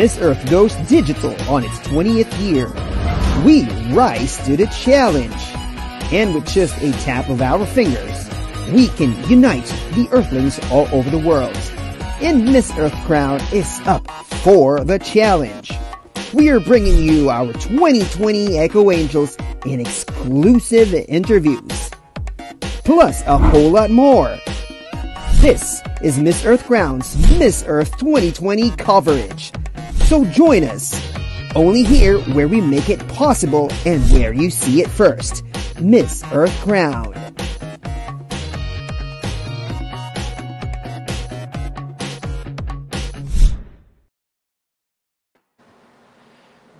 Miss Earth goes digital on its 20th year, we rise to the challenge. And with just a tap of our fingers, we can unite the Earthlings all over the world. And Miss Earth Crown is up for the challenge. We are bringing you our 2020 Eco Angels in exclusive interviews. Plus a whole lot more. This is Miss Earth Crown's Miss Earth 2020 coverage. So join us. Only here where we make it possible and where you see it first. Miss Earth Crown.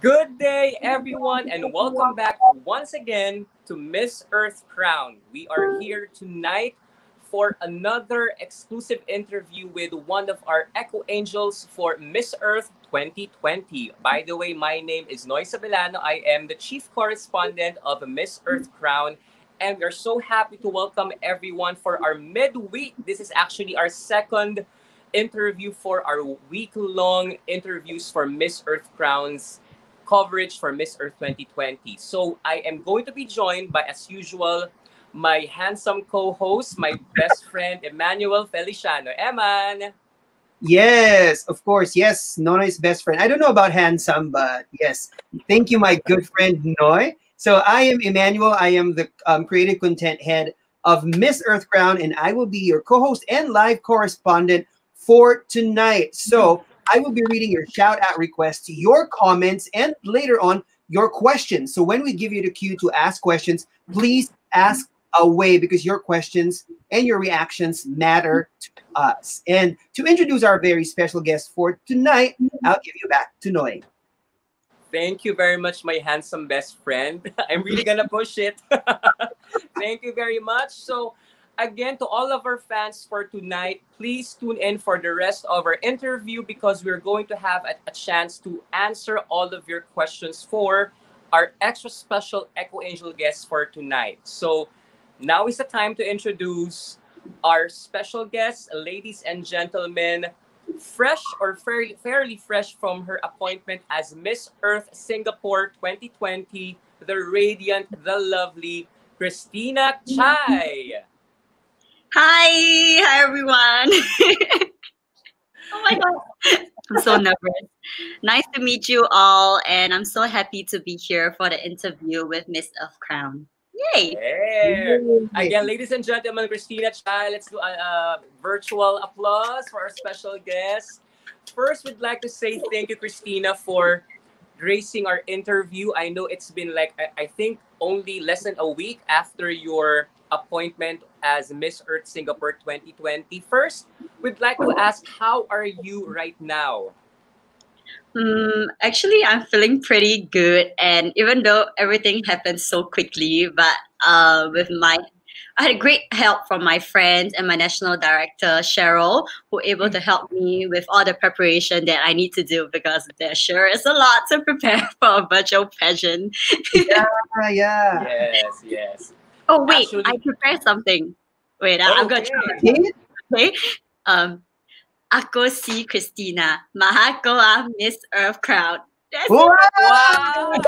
Good day, everyone, and welcome back once again to Miss Earth Crown. We are here tonight for another exclusive interview with one of our Eco Angels for Miss Earth 2020. By the way, my name is Noy Sabelano. I am the chief correspondent of Miss Earth Crown, and we're so happy to welcome everyone for our midweek. This is actually our second interview for our week-long interviews for Miss Earth Crowns coverage for Miss Earth 2020. So I am going to be joined by, as usual, my handsome co-host, my best friend, Emmanuel Feliciano. Eman! Yes, of course. Yes, Nonoy's best friend. I don't know about handsome, but yes. Thank you, my good friend Noy. So I am Emmanuel. I am the um, creative content head of Miss Earth Crown, and I will be your co-host and live correspondent for tonight. So I will be reading your shout out requests, your comments, and later on your questions. So when we give you the cue to ask questions, please ask away because your questions and your reactions matter to us. And to introduce our very special guest for tonight, I'll give you back to Noy. Thank you very much, my handsome best friend. I'm really gonna push it. Thank you very much. So, again, to all of our fans for tonight, please tune in for the rest of our interview because we're going to have a, a chance to answer all of your questions for our extra special Eco Angel guests for tonight. So, now is the time to introduce our special guest, ladies and gentlemen, fresh or fairly, fairly fresh from her appointment as Miss Earth Singapore 2020, the radiant, the lovely Christina Cai. Hi, hi everyone. oh my god. I'm so nervous. Nice to meet you all, and I'm so happy to be here for the interview with Miss Earth Crown. Yay! Hey. Again, ladies and gentlemen, Christina Chai, let's do a, a virtual applause for our special guest. First, we'd like to say thank you, Christina, for gracing our interview. I know it's been like, I, I think, only less than a week after your appointment as Miss Earth Singapore 2020. First, we'd like to ask, how are you right now? Um, actually, I'm feeling pretty good, and even though everything happened so quickly, but uh, with my I had great help from my friends and my national director Cheryl, who were able to help me with all the preparation that I need to do because there sure is a lot to prepare for a virtual pageant. Yeah, yeah. Yes, yes. oh wait, Actually- I prepared something. Wait, I- I'm gonna try. Okay. Okay. Okay. Um, ako si Christina. Mahal ko ang Miss Earth Crowd. That's Wow, Wow!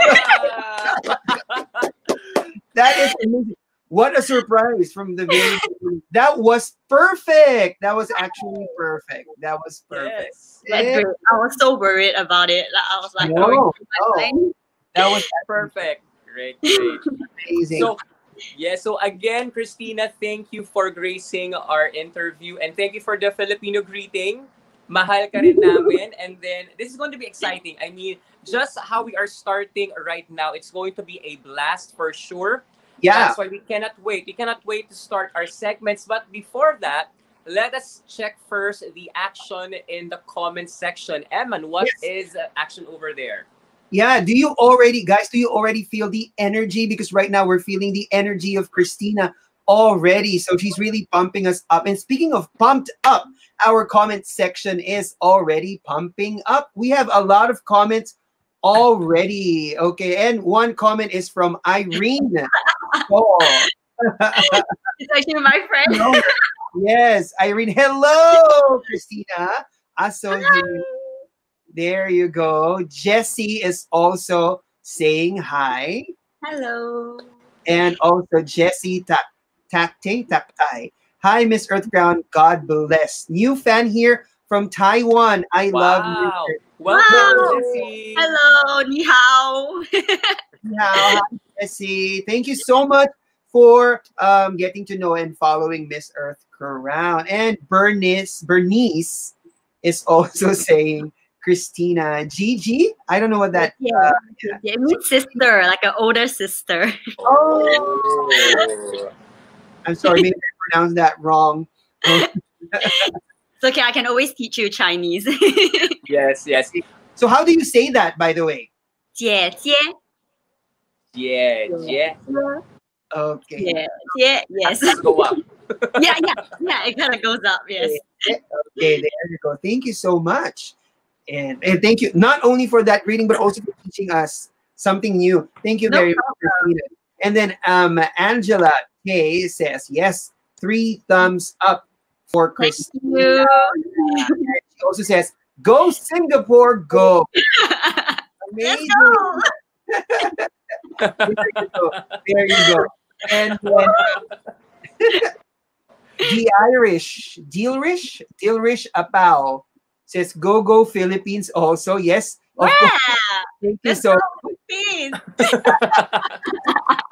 that is amazing. What a surprise from the very beginning. That was perfect. That was actually perfect. That was perfect. yes. That's I was so worried about it. Like, I was like, No, oh, no. That was Perfect. Great, great. amazing. So, yeah, so again, Christina, thank you for gracing our interview and thank you for the Filipino greeting. Mahal ka rin namin. And then, this is going to be exciting. I mean, just how we are starting right now, it's going to be a blast for sure. Yeah. That's why we cannot wait. We cannot wait to start our segments. But before that, let us check first the action in the comment section. Eman, what Yes. is action over there? Yeah, do you already, guys, do you already feel the energy? Because right now we're feeling the energy of Christina already. So she's really pumping us up. And speaking of pumped up, our comment section is already pumping up. We have a lot of comments already. Okay, and one comment is from Irene. Oh. It's actually my friend. No. yes, Irene. Hello, Christina. I saw you. There you go. Jesse is also saying hi. Hello. And also Jesse Tak Takte Taktai. Hi, Miss Earth Crown. God bless. New fan here from Taiwan. I love Wow. you. Welcome, Wow. Jessie. Hello. Ni hao. Hi, Jessie. Thank you so much for um, getting to know and following Miss Earth Crown. And Bernice, Bernice is also saying Christina. Gigi? I don't know what that yeah. Uh, yeah. It means sister, like an older sister. Oh. I'm sorry, maybe I pronounced that wrong. It's okay. I can always teach you Chinese. yes, yes. So how do you say that, by the way? 姐姐 Yeah, yeah. Okay. Yeah, yeah, yes. Go up. yeah, yeah, yeah. It kind of goes up. Yes. Okay, there you go. Thank you so much. And, and thank you not only for that reading, but also for teaching us something new. Thank you No very much, And then um, Angela K says, yes, three thumbs up for Thank Christina. you. She also says, go Singapore, go. Amazing. go. There you go. There you go. And then the Irish, Dealrish, Dealrish Apao says, go, go Philippines also. Yes. Yeah. Thank you so.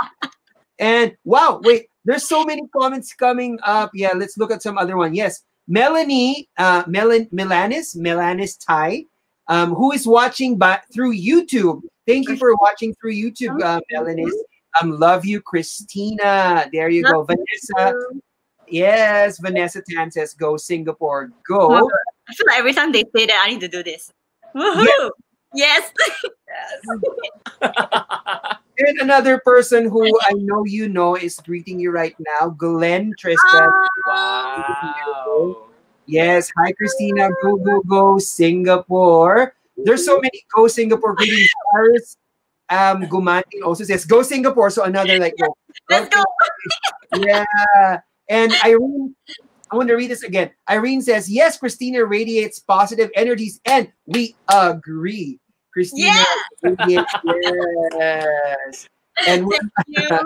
And wow, wait, there's so many comments coming up. Yeah, let's look at some other one. Yes, Melanie, uh, Melan, Melanis, Melanis Tai, um, who is watching by through YouTube. Thank you for watching through YouTube, uh, Melanis. Um, love you, Christina. There you go, Vanessa. Yes, Vanessa Tan says, "Go Singapore, go." I feel like every time they say that, I need to do this. Woohoo! Yes. And another person who I know you know is greeting you right now, Glenn Tristan. wow. Yes, hi Christina. Go go go Singapore. There's so many go Singapore greetings. Paris um Gumantin also says go Singapore. So another like go. Let's go. Yeah. And Irene, I want to read this again. Irene says, yes, Christina radiates positive energies, and we agree. Christina radiates, yes. And uh,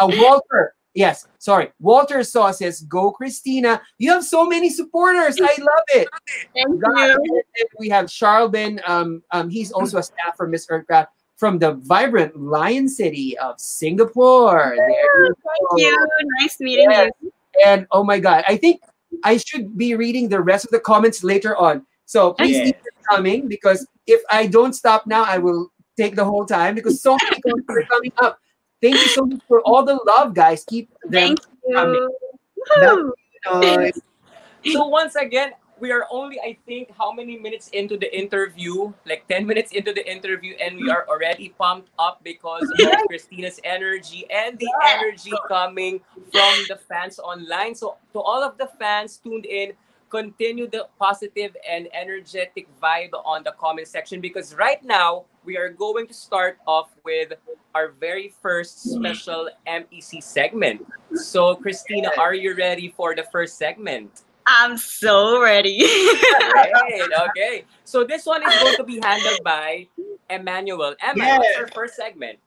Walter, yes, sorry. Walter Saw says, Go Christina. You have so many supporters. I love it. Thank God, you. we have Charlben. Um, um, he's also a staff from Miss Earth Crown from the vibrant Lion City of Singapore. You Thank you. Nice meeting Yes. you. And oh my God, I think I should be reading the rest of the comments later on. So please Yeah. keep coming because if I don't stop now, I will take the whole time because so many comments are coming up. Thank you so much for all the love, guys. Keep them Thank you. coming. Woohoo. coming. So once again, we are only, I think, how many minutes into the interview? Like 10 minutes into the interview, and we are already pumped up because of Christina's energy and the energy coming from the fans online. So to all of the fans tuned in, continue the positive and energetic vibe on the comment section because right now we are going to start off with our very first special MEC segment. So Christina, are you ready for the first segment? I'm so ready. Great. Okay. So this one is going to be handled by Emmanuel. Emma, what's Yeah. our first segment?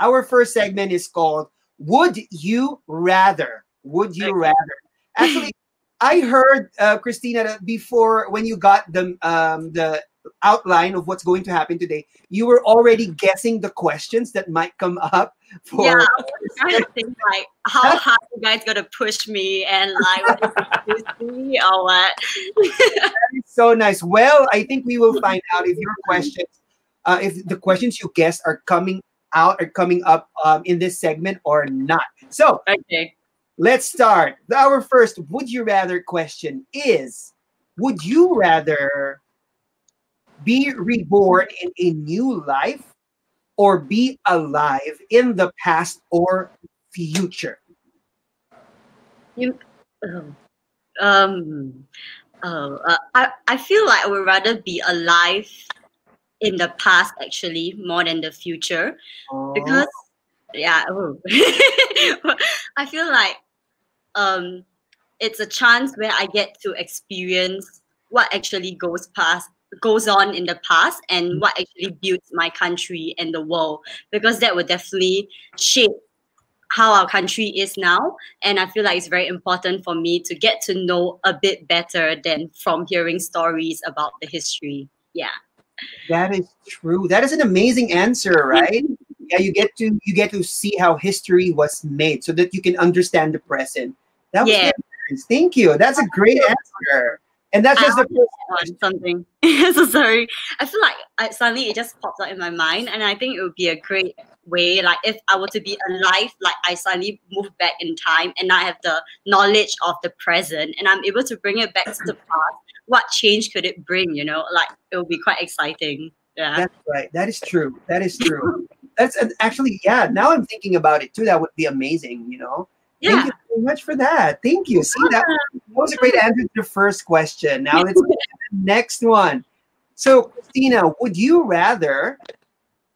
Our first segment is called Would You Rather? Would You Rather? Actually, I heard uh, Christina before when you got the um, the outline of what's going to happen today, you were already guessing the questions that might come up for yeah, I was trying to think like how hard you guys gonna push me and like me or what? so nice. Well, I think we will find out if your questions, uh, if the questions you guessed are coming out or coming up um, in this segment or not. So Okay. let's start. Our first would you rather question is Would you rather be reborn in a new life or be alive in the past or future? You, oh, um, oh, uh, I, I feel like I would rather be alive in the past actually more than the future because yeah oh. I feel like um it's a chance where I get to experience what actually goes past goes on in the past and mm. what actually builds my country and the world because that would definitely shape how our country is now and i feel like it's very important for me to get to know a bit better than from hearing stories about the history yeah That is true. That is an amazing answer, right? Yeah, you get to you get to see how history was made so that you can understand the present. That was Yeah. nice. Thank you. That's a great answer. And that's just the something so sorry i feel like I, suddenly it just popped out in my mind and i think it would be a great way like if i were to be alive like i suddenly move back in time and i have the knowledge of the present and i'm able to bring it back to the past what change could it bring you know like it would be quite exciting yeah That's right. That is true. That is true. That's actually, yeah. Now I'm thinking about it too. That would be amazing. You know. Yeah Thank you so much for that. Thank you. See that, that was a great answer to the first question. Now let's the next one. So, Christina, would you rather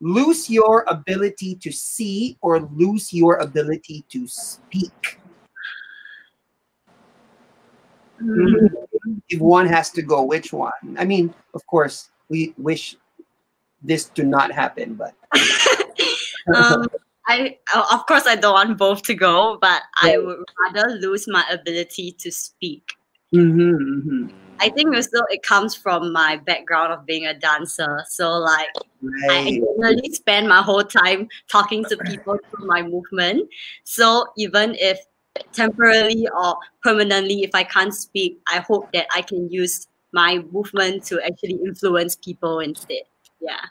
lose your ability to see or lose your ability to speak? Mm. If one has to go, which one? I mean, of course, we wish this to not happen, but um, I uh, of course I don't want both to go, but I would rather lose my ability to speak. Mhm, mhm. I think also it comes from my background of being a dancer. So like I right. generally spend my whole time talking to people through my movement. So even if temporarily or permanently, if I can't speak, I hope that I can use my movement to actually influence people instead. Yeah.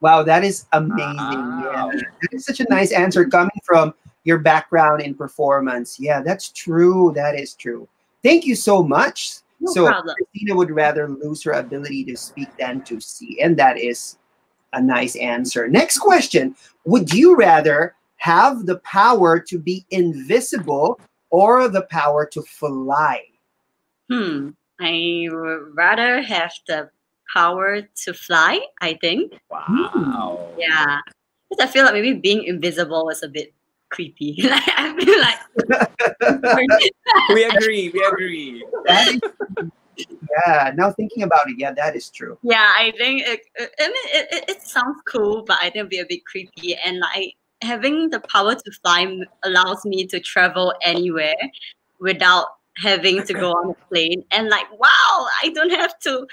Wow, that is amazing. Yeah. That is such a nice answer coming from your background in performance. Yeah, that's true. That is true. Thank you so much. No so problem. Christina would rather lose her ability to speak than to see. And that is a nice answer. Next question. Would you rather have the power to be invisible or the power to fly? Hmm. I would rather have the power to fly, I think. Wow. Yeah. Because I feel like maybe being invisible was a bit creepy. like I feel like We agree. We agree. That is, yeah, now thinking about it, yeah, that is true. yeah, I think it, it, I mean, it, it, it sounds cool, but I think it'd be a bit creepy. And like having the power to fly allows me to travel anywhere without having to go on a plane. And like, wow, I don't have to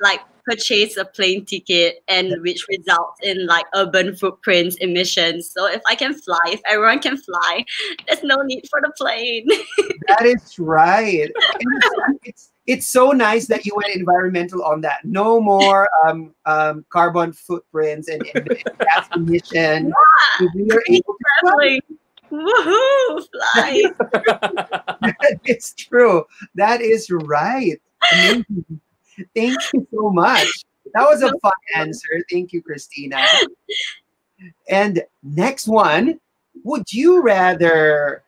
like purchase a plane ticket and which results in like urban footprints emissions. So if I can fly, if everyone can fly, there's no need for the plane. That is right. It's, it's it's so nice that you went environmental on that. No more um, um, carbon footprints and, and, and gas emission. We are able to. Woohoo! Fly. That is true. That is right. Amazing. Thank you so much. That was a fun answer. Thank you, Christina. And next one, would you rather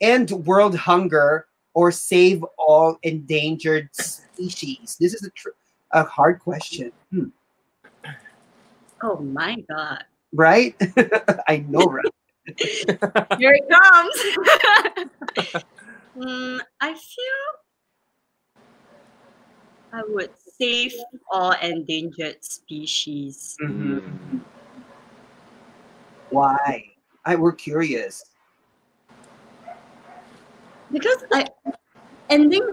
end world hunger or save all endangered species? This is a, tr- a hard question, Hmm. Oh my god. right? I know, right? Here it comes. mm, I feel I would save all endangered species. Mhm. Why? I we're curious. Because I ending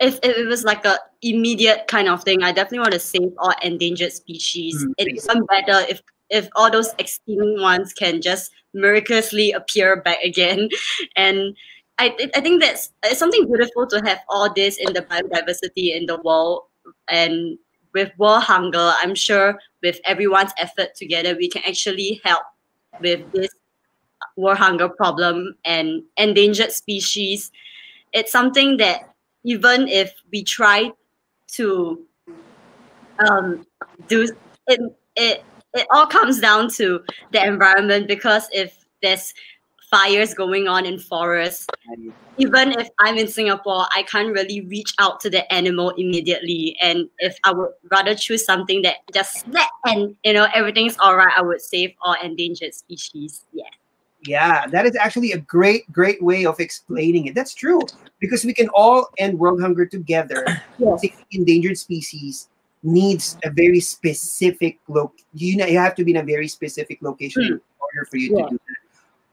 if, if it was like a immediate kind of thing, I definitely want to save all endangered species. Mm, It's even better if if all those extinct ones can just miraculously appear back again. And I I think that's it's something beautiful to have all this in the biodiversity in the world. And with world hunger, I'm sure with everyone's effort together, we can actually help with this world hunger problem and endangered species, it's something that even if we try to um, do it, it, it all comes down to the environment because if there's fires going on in forests, even if I'm in Singapore, I can't really reach out to the animal immediately. And if I would rather choose something that just snap and you know everything's all right, I would save all endangered species. Yeah. Yeah, that is actually a great, great way of explaining it. That's true because we can all end world hunger together. Yes. Endangered species needs a very specific look. You know, you have to be in a very specific location Hmm. in order for you Yeah. to do that.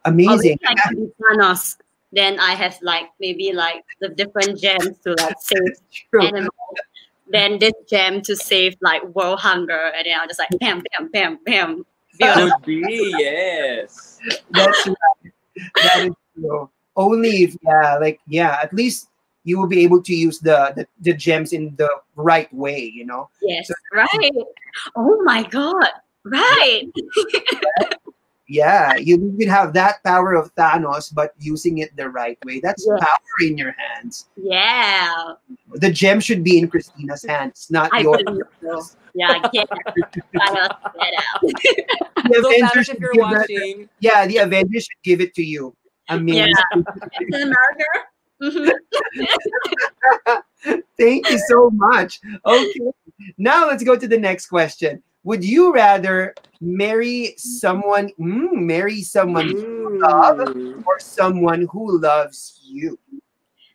Amazing. Or I can Thanos, then I have like maybe like the different gems to like save animals. Then this gem to save like world hunger, and then I'll just like bam, bam, bam, bam. build up. Could be, yes. That's right. That is true. Only if yeah, like yeah, at least you will be able to use the, the the gems in the right way. You know. Yes, right. Oh my god, right. Yeah, you can have that power of Thanos, but using it the right way. That's Yeah. power in your hands. Yeah, The gem should be in Christina's hands, not I yours. so. Yeah, get that out. The So, Avengers Thanos, if you're give that- watching, yeah, the Avengers should give it to you. Amazing. Captain America. Mhm. Thank you so much. Okay. Now let's go to the next question. Would you rather marry someone, mm, marry someone love mm, or someone who loves you?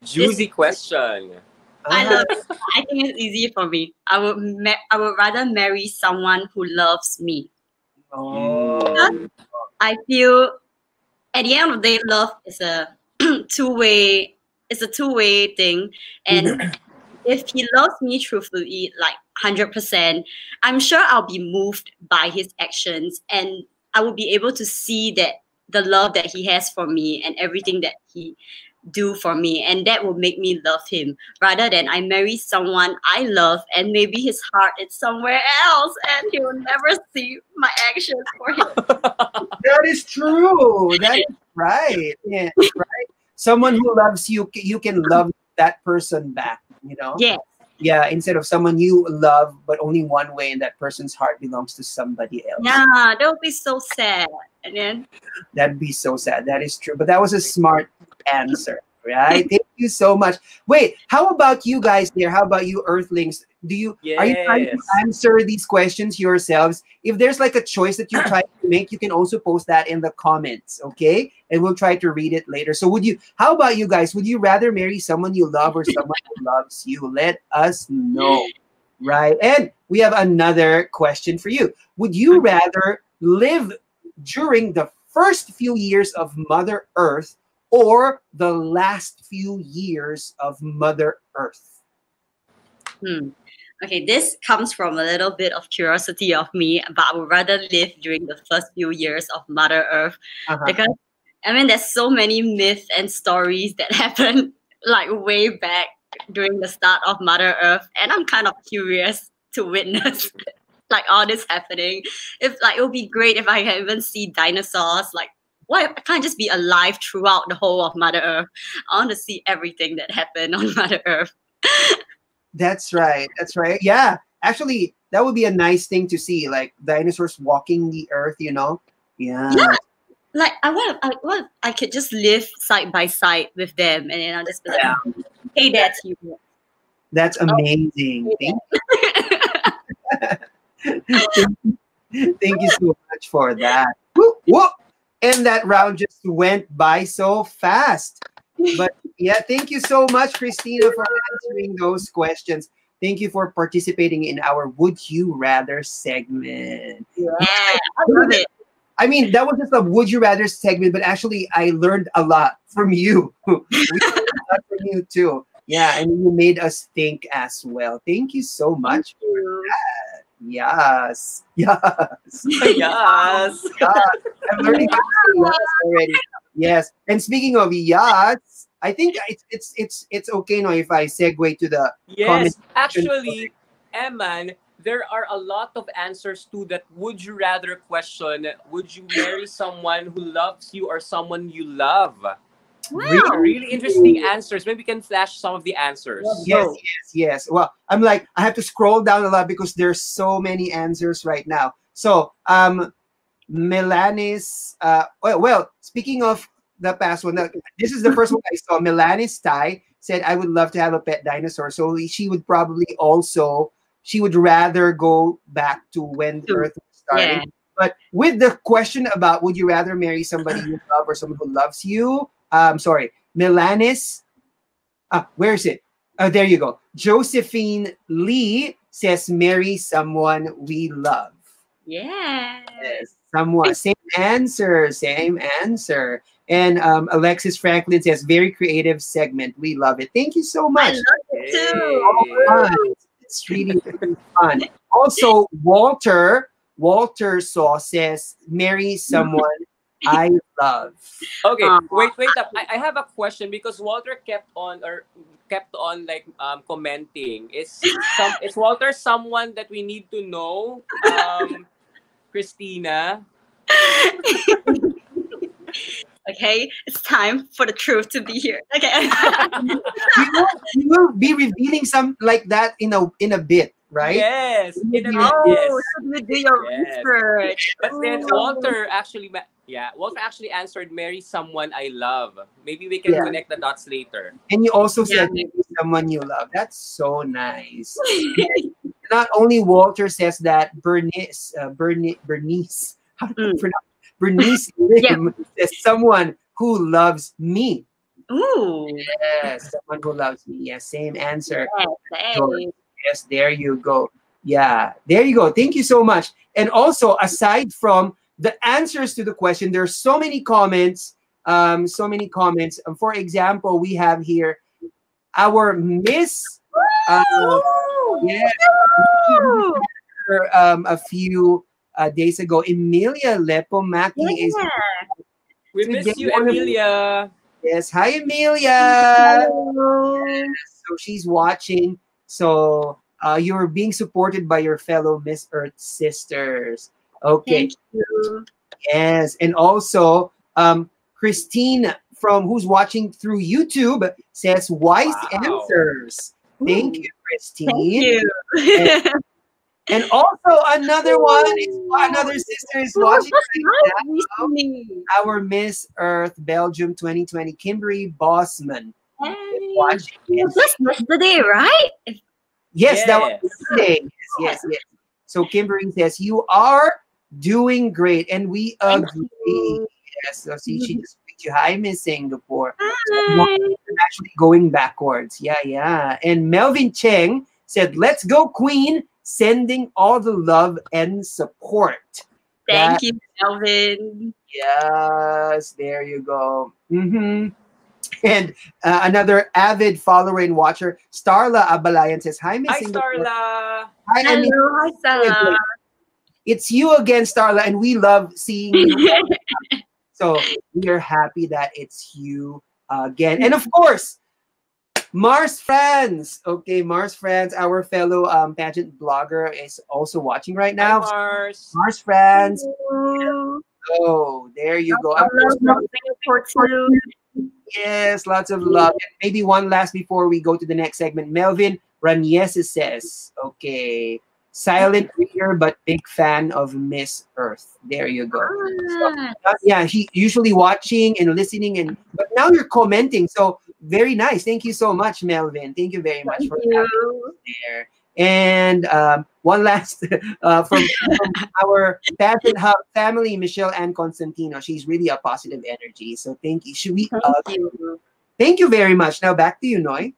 juicy question. I Ah, love. I think it's easy for me. I would. Ma- I would rather marry someone who loves me. oh. I feel at the end of the day, love is a two way. It's a two way thing, and if he loves me truthfully, like hundred percent, I'm sure I'll be moved by his actions, and I will be able to see that the love that he has for me and everything that he do for me and that will make me love him rather than I marry someone I love and maybe his heart is somewhere else and he will never see my actions for him. That is true. That is right. Yeah, right. Someone who loves you, you can love that person back. You know. Yeah. Yeah. Instead of someone you love, but only one way, and that person's heart belongs to somebody else. Yeah, that would be so sad. And then That'd be so sad. That is true. But that was a smart answer. Right. Thank you so much. Wait, how about you guys there? How about you Earthlings? Do you are you trying to answer these questions yourselves? If there's like a choice that you try to make, you can also post that in the comments, okay? And we'll try to read it later. So would you how about you guys? Would you rather marry someone you love or someone who loves you? Let us know. Right. And we have another question for you. Would you rather live during the first few years of Mother Earth or the last few years of Mother Earth? hmm. Okay, this comes from a little bit of curiosity of me, but I would rather live during the first few years of Mother Earth Uh-huh. because I mean there's so many myths and stories that happen like way back during the start of Mother Earth, and I'm kind of curious to witness like all this happening. If like it would be great if I can even see dinosaurs, like why I can't just be alive throughout the whole of Mother Earth. I want to see everything that happened on Mother Earth. That's right. That's right. Yeah. Actually, that would be a nice thing to see, like dinosaurs walking the earth, you know? Yeah. Yeah. Like I want, I if I could just live side by side with them, and then I'll just be like, "Hey, that's oh. you." That's amazing. Thank, thank you so much for that. Woo. And that round just went by so fast. But yeah, thank you so much, Christina, for answering those questions. Thank you for participating in our Would You Rather segment. Yeah, I love it. I mean, that was just a would you rather segment, but actually, I learned a lot from you. we learned a lot from you too. Yeah, and you made us think as well. Thank you so much. Yes, yes, yes. yes. I'm learning how to say yes already. Yes, and speaking of yes, I think it's it's it's it's okay now if I segue to the Yes. Actually, Eman, there are a lot of answers to that would you rather question. Would you marry someone who loves you or someone you love? Wow. Really interesting answers. Maybe we can flash some of the answers. Yes, yes, yes. Well, I'm like, I have to scroll down a lot because there's so many answers right now. So, um, Melanis, uh, well, well, speaking of the past one, this is the first one I saw. Melanis Tai said, I would love to have a pet dinosaur. So she would probably also, she would rather go back to when the Earth was starting. yeah. But with the question about would you rather marry somebody you love or someone who loves you? Um, sorry, Melanis. Ah, where is it? Oh, there you go. Josephine Lee says marry someone we love. Yeah. Yes, someone. Same answer. Same answer. And um, Alexis Franklin says very creative segment. We love it. Thank you so I much. love it too. Fun. It's really, really fun. Also, Walter Walter Saw says marry someone I love. Okay, Aw. wait, wait up. I, I have a question because Walter kept on or kept on like um commenting. Is some is Walter someone that we need to know? Um Christina. okay, it's time for the truth to be here. Okay. we, will, we will be revealing some like that in a in a bit, right? Yes. in a oh, yes. so you do your Yes. research. But then Oh. Walter actually ma- yeah, Walter actually answered marry someone I love. Maybe we can Yeah. connect the dots later. And you also said Yeah. marry someone you love. That's so nice. Not only Walter says that, Bernice, uh, Bernice, Bernice, how do you Mm. pronounce? Bernice Lim says someone who loves me. Ooh. Yes, someone who loves me. Yes, same answer. Yes, Sure. hey. Yes, there you go. Yeah, there you go. Thank you so much. And also, aside from the answers to the question, there's so many comments. Um, so many comments. Um, For example, we have here our Miss. Uh, yeah, Ooh. um, a few uh, days ago, Emilia Lepomaki is Yeah. We miss you, one Emilia. yes. Hi, Emilia. Hello. So she's watching. So uh, you're being supported by your fellow Miss Earth sisters. Okay. Thank you. Yes. And also, um, Christine from who's watching through YouTube says wise Wow. answers. Thank Ooh. you, Christine. Thank you. And also another one is another sister is watching right Our Miss Earth Belgium 2020, Kimberly Bossman. Hey. is watching. Yes, That's yesterday, right? yes that was Yes. yesterday. Yes, yes, yes. So Kimberly says, You are doing great. And we agree. Yes. So see, she just greet you. Hi, Miss Singapore. Hi. actually going backwards. Yeah, yeah. And Melvin Cheng said, Let's go, Queen, sending all the love and support. Thank That- you, Melvin. Yes, there you go. hmm And uh, another avid follower and watcher, Starla Abalayan says, Hi, Miss Hi, Singapore. Starla. Hi, I mean, Hello, hi, Stella. It's you again, Starla, and we love seeing you. So we are happy that it's you again. And of course, Mars Friends. Okay, Mars Friends, our fellow um, pageant blogger, is also watching right now. Hi, Mars. Mars Friends. Oh, there you go. I Of course, love Singapore. Yes, lots of love. And maybe one last before we go to the next segment. Melvin Ranies says, okay, silent reader but big fan of Miss Earth. There you go. Ah, Uh, yeah, he usually watching and listening, and but now you're commenting. So very nice. Thank you so much, Melvin. Thank you very much thank for having you. there. And um, one last uh, from, from our pageant hub family, Michelle and Constantino. She's really a positive energy. So thank you. Should we? Thank Uh, you. thank you very much. Now back to you, Noy.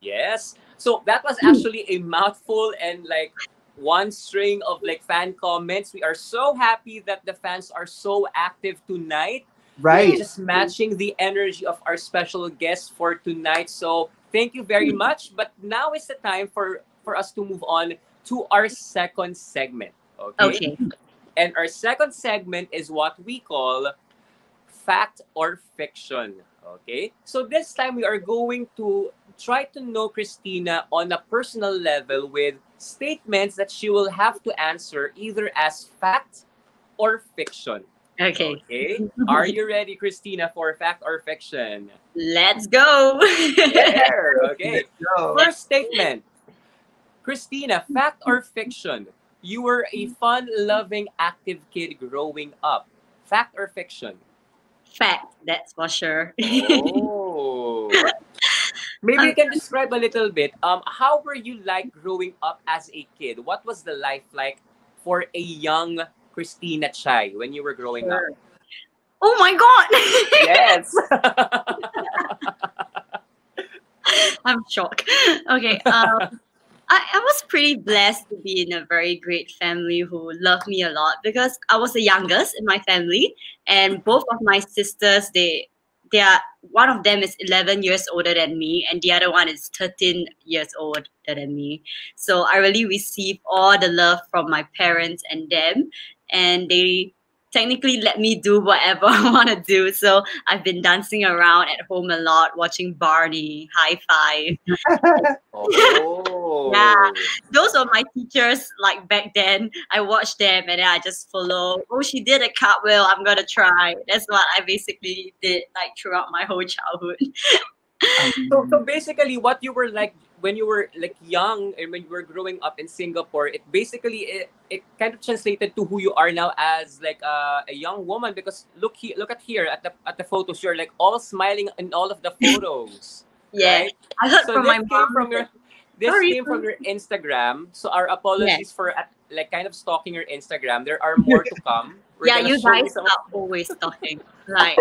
Yes. So that was actually a mouthful and like one string of like fan comments. We are so happy that the fans are so active tonight. Right. Just matching the energy of our special guest for tonight. So thank you very hmm. much. But now is the time for for us to move on to our second segment. Okay. Okay. And our second segment is what we call fact or fiction. Okay. So this time we are going to try to know Christina on a personal level with statements that she will have to answer either as fact or fiction. Okay, Okay? Are you ready, Christina, for fact or fiction? let's go. There. Okay. So, First statement. Christina, fact or fiction? You were a fun-loving, active kid growing up. Fact or fiction? Fact, that's for sure. Oh. Maybe you can describe a little bit. Um, how were you like growing up as a kid? What was the life like for a young Christina Cai when you were growing up? oh my god! Yes. I'm shocked. Okay. Um, I, I was pretty blessed to be in a very great family who loved me a lot because I was the youngest in my family, and both of my sisters they they are one of them is 11 years older than me and the other one is 13 years older than me. So i really receive all the love from my parents and them and they technically let me do whatever I want to do. So I've been dancing around at home a lot, watching Barney, High Five. oh. Yeah. Those were my teachers. Like back then, I watched them and then I just follow. Oh, she did a cartwheel. I'm gonna try. That's what I basically did like throughout my whole childhood. So, so basically, what you were like when you were like young and when you were growing up in Singapore, it basically it, it kind of translated to who you are now as like uh, a young woman. Because look here, look at here at the at the photos. You're like all smiling in all of the photos. Yeah. right? I heard So from this my came mom. from your this Sorry. came from your Instagram. So our apologies for uh, like kind of stalking your Instagram. There are more to come. We're yeah, you guys are always talking. Like.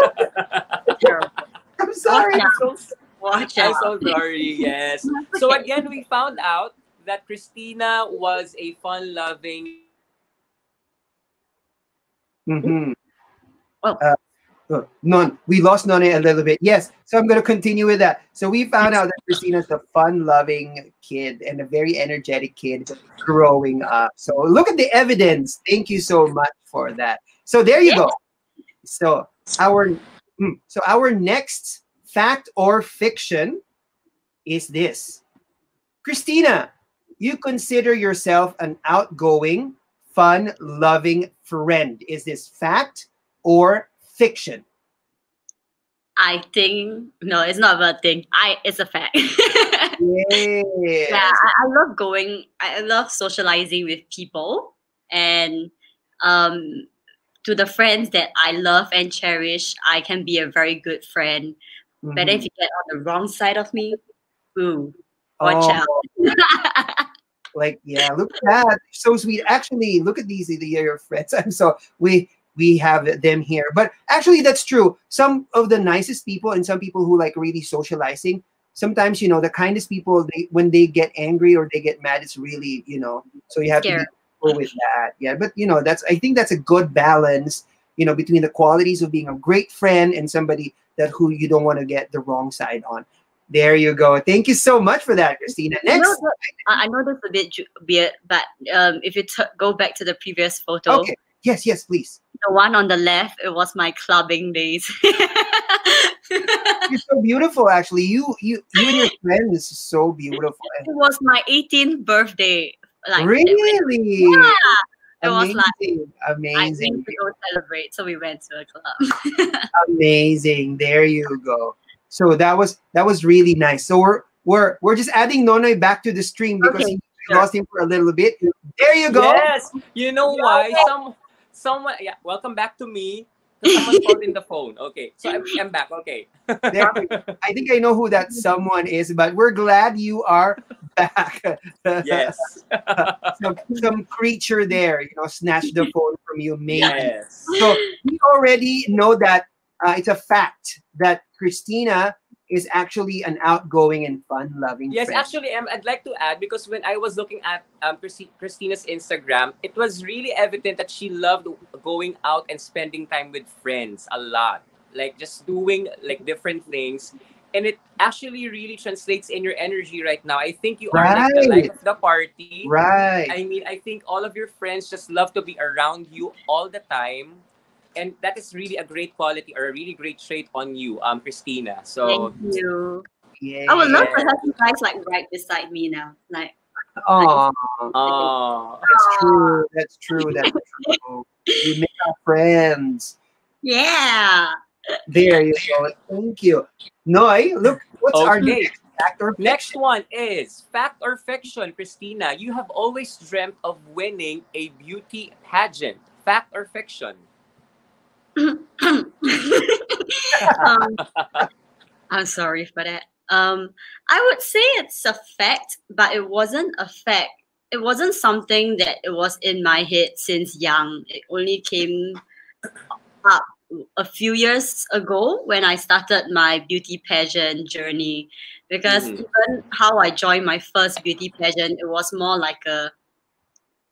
I'm sorry. Watch I'm so Watch I'm out. so sorry. Yes. So again, we found out that Christina was a fun-loving. Mhm. Oh. Uh, uh, non, we lost None a little bit. Yes, so I'm going to continue with that. So we found out that Christina's a fun-loving kid and a very energetic kid growing up. So look at the evidence. Thank you so much for that. So there you go. So our mm, so our next fact or fiction is this. Christina, you consider yourself an outgoing, fun-loving friend. Is this fact or fiction? I think no, it's not a thing. I it's a fact. Yes. yeah, I, I love going. I love socializing with people, and um, to the friends that I love and cherish, I can be a very good friend. But Mhm. if you get on the wrong side of me, ooh, watch Oh, out. like yeah look at that. So sweet. Actually look at these the your friends. I'm so we we have them here. But actually that's true. Some of the nicest people and some people who like really socializing sometimes you know the kindest people they when they get angry or they get mad it's really you know so you have to be with that. Yeah but you know that's i think that's a good balance you know between the qualities of being a great friend and somebody that who you don't want to get the wrong side on there you go thank you so much for that christina next I I know that's a bit weird, but um, if you go back to the previous photo, okay yes yes please the one on the left, it was my clubbing days. You're so beautiful, actually. You, you, you and your friend is so beautiful. it was my 18th birthday. Like really? Yeah. It was like amazing, I amazing, need to go celebrate, so we went to a club. amazing. There you go. So that was that was really nice. So we're we're we're just adding Nonoy back to the stream because Okay, we lost him for a little bit. There you go. Yes. You know why? Some someone. Yeah. Welcome back to me. Someone called in the phone. Okay. So I'm, I'm back. Okay. There, I think I know who that someone is, but we're glad you are back. Yes. some, some creature there, you know, snatched the phone from you, maybe. yes. So we already know that uh, it's a fact that Christina is actually an outgoing and fun-loving Yes, friend. actually, um, I'd like to add because when I was looking at um, Christina's Instagram, it was really evident that she loved going out and spending time with friends a lot, like just doing like different things, and it actually really translates in your energy right now. I think you are like the life of the party. right. I mean, I think all of your friends just love to be around you all the time. And that is really a great quality or a really great trait on you, um, Christina. So Thank you. Yeah. I would love to have you guys like right beside me now. Like, Aw, Oh, that's true. That's true. That's true. We make our friends. yeah. There you go. Thank you. Noi, look, what's our Okay. next factor? Next one is fact or fiction, Christina. You have always dreamt of winning a beauty pageant. Fact or fiction? um, I'm sorry for that. Um, I would say it's a fact, but it wasn't a fact. It wasn't something that it was in my head since young. It only came up a few years ago when I started my beauty pageant journey. Because Mhm. even how I joined my first beauty pageant, it was more like a.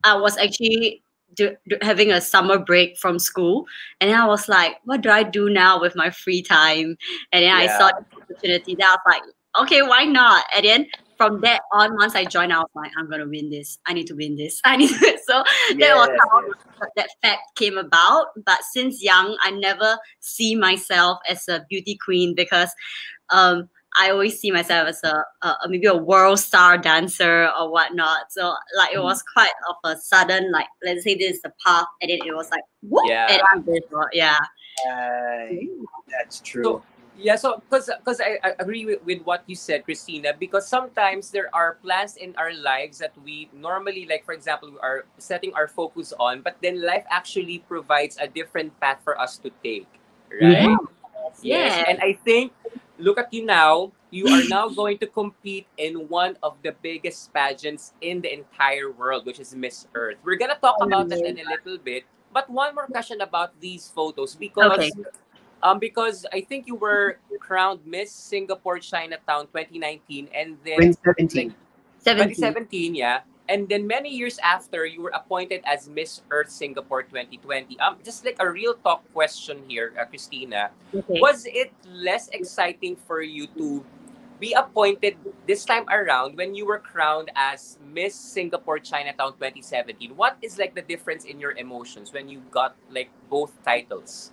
I was actually do, do, having a summer break from school, and then I was like, "What do I do now with my free time?" And then I saw the opportunity. Then I was like, "Okay, why not?" And then from that on, once I joined, I was like, "I'm gonna win this. I need to win this. I need." To. So that was how yes. that fact came about. But since young, I never see myself as a beauty queen because um, I always see myself as a, a, a- maybe a world star dancer or whatnot. So like it was quite of a sudden like let's say this is the path, and then it was like whoop, Yeah. and I'm this. Yeah. Right. That's true. So, Yeah, so because because I, I agree with, with what you said, Christina. Because sometimes there are plans in our lives that we normally, like for example, we are setting our focus on, but then life actually provides a different path for us to take, right? Mm-hmm. Yeah. And I think, look at you now. You are now going to compete in one of the biggest pageants in the entire world, which is Miss Earth. We're gonna talk about that in a little bit. But one more question about these photos because Okay. Um because I think you were crowned Miss Singapore Chinatown 2019 and then 2017. 17. 2017, yeah. And then many years after, you were appointed as Miss Earth Singapore 2020. Um, just like a real talk question here, uh, Christina. Okay. Was it less exciting for you to be appointed this time around when you were crowned as Miss Singapore Chinatown 2017? What is like the difference in your emotions when you got like both titles?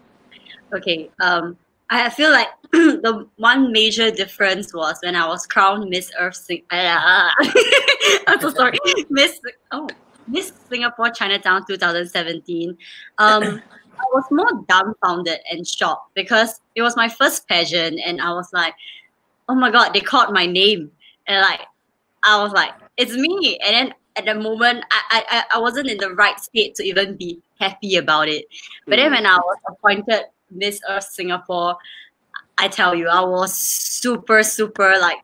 Okay. Um, I feel like the one major difference was when I was crowned Miss Earth. Sing- I'm so sorry, Miss. Oh, Miss Singapore Chinatown 2017. Um, I was more dumbfounded and shocked because it was my first pageant, and I was like, "Oh my god!" They called my name, and like, I was like, "It's me!" And then at the moment, I I, I- I wasn't in the right state to even be happy about it. But then when I was appointed Miss Earth Singapore, I tell you, I was super, super like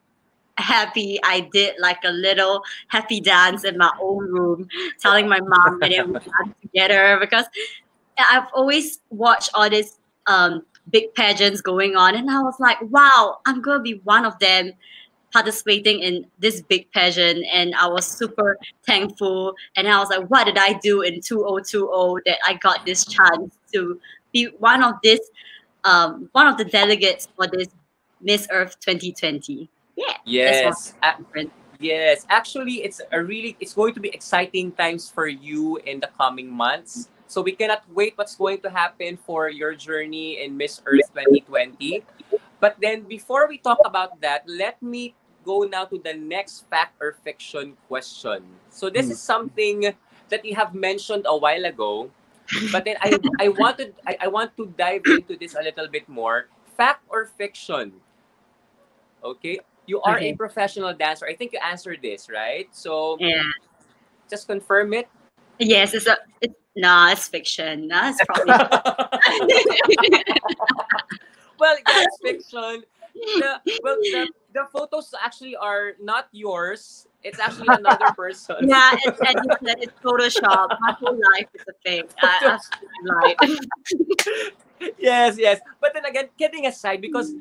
happy. I did like a little happy dance in my own room, telling my mom then we danced together because I've always watched all these um, big pageants going on, and I was like, wow, I'm gonna be one of them participating in this big pageant and I was super thankful and I was like what did I do in 2020 that I got this chance to be one of this um one of the delegates for this Miss Earth 2020 yeah Yes. that's a- different. Yes, actually, it's a really it's going to be exciting times for you in the coming months. So we cannot wait what's going to happen for your journey in Miss Earth 2020. But then before we talk about that, let me go now to the next fact or fiction question. So this is something that you have mentioned a while ago, but then I I wanted I, I want to dive into this a little bit more. Fact or fiction? Okay, you are a professional dancer. I think you answered this, right? So yeah just confirm it. yes it's a it's nah it's fiction nah, it's probably Well, it's fiction. The, well, the, the photos actually are not yours. It's actually another person. yeah it's, and you said it's Photoshop my whole life is a fake I, I lied yes, yes. But then again, kidding aside, because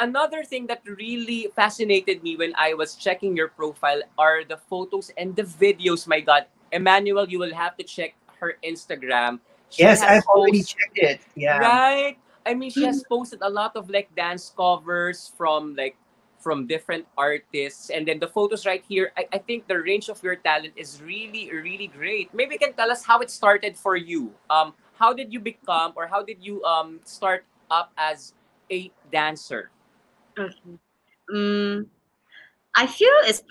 another thing that really fascinated me when I was checking your profile are the photos and the videos. My God, Emmanuel, you will have to check her Instagram. She yes, I've already post- checked it. Yeah. Right? I mean, she has posted a lot of like dance covers from like from different artists, and then the photos right here. I, I think the range of your talent is really, really great. Maybe you can tell us how it started for you. Um, how did you become, or how did you um start up as a dancer? Okay. um, I feel it's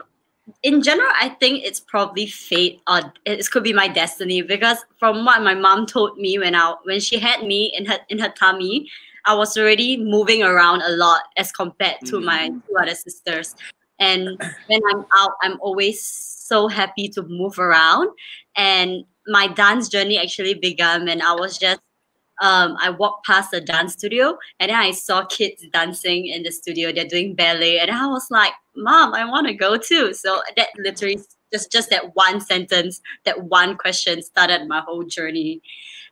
in general. I think it's probably fate or it could be my destiny because from what my mom told me when I when she had me in her in her tummy, I was already moving around a lot as compared to my Mm. two other sisters. And when I'm out, I'm always so happy to move around. And my dance journey actually began when I was just um, I walked past the dance studio and then I saw kids dancing in the studio. They're doing ballet, and I was like, "Mom, I want to go too." So that literally just just that one sentence, that one question started my whole journey.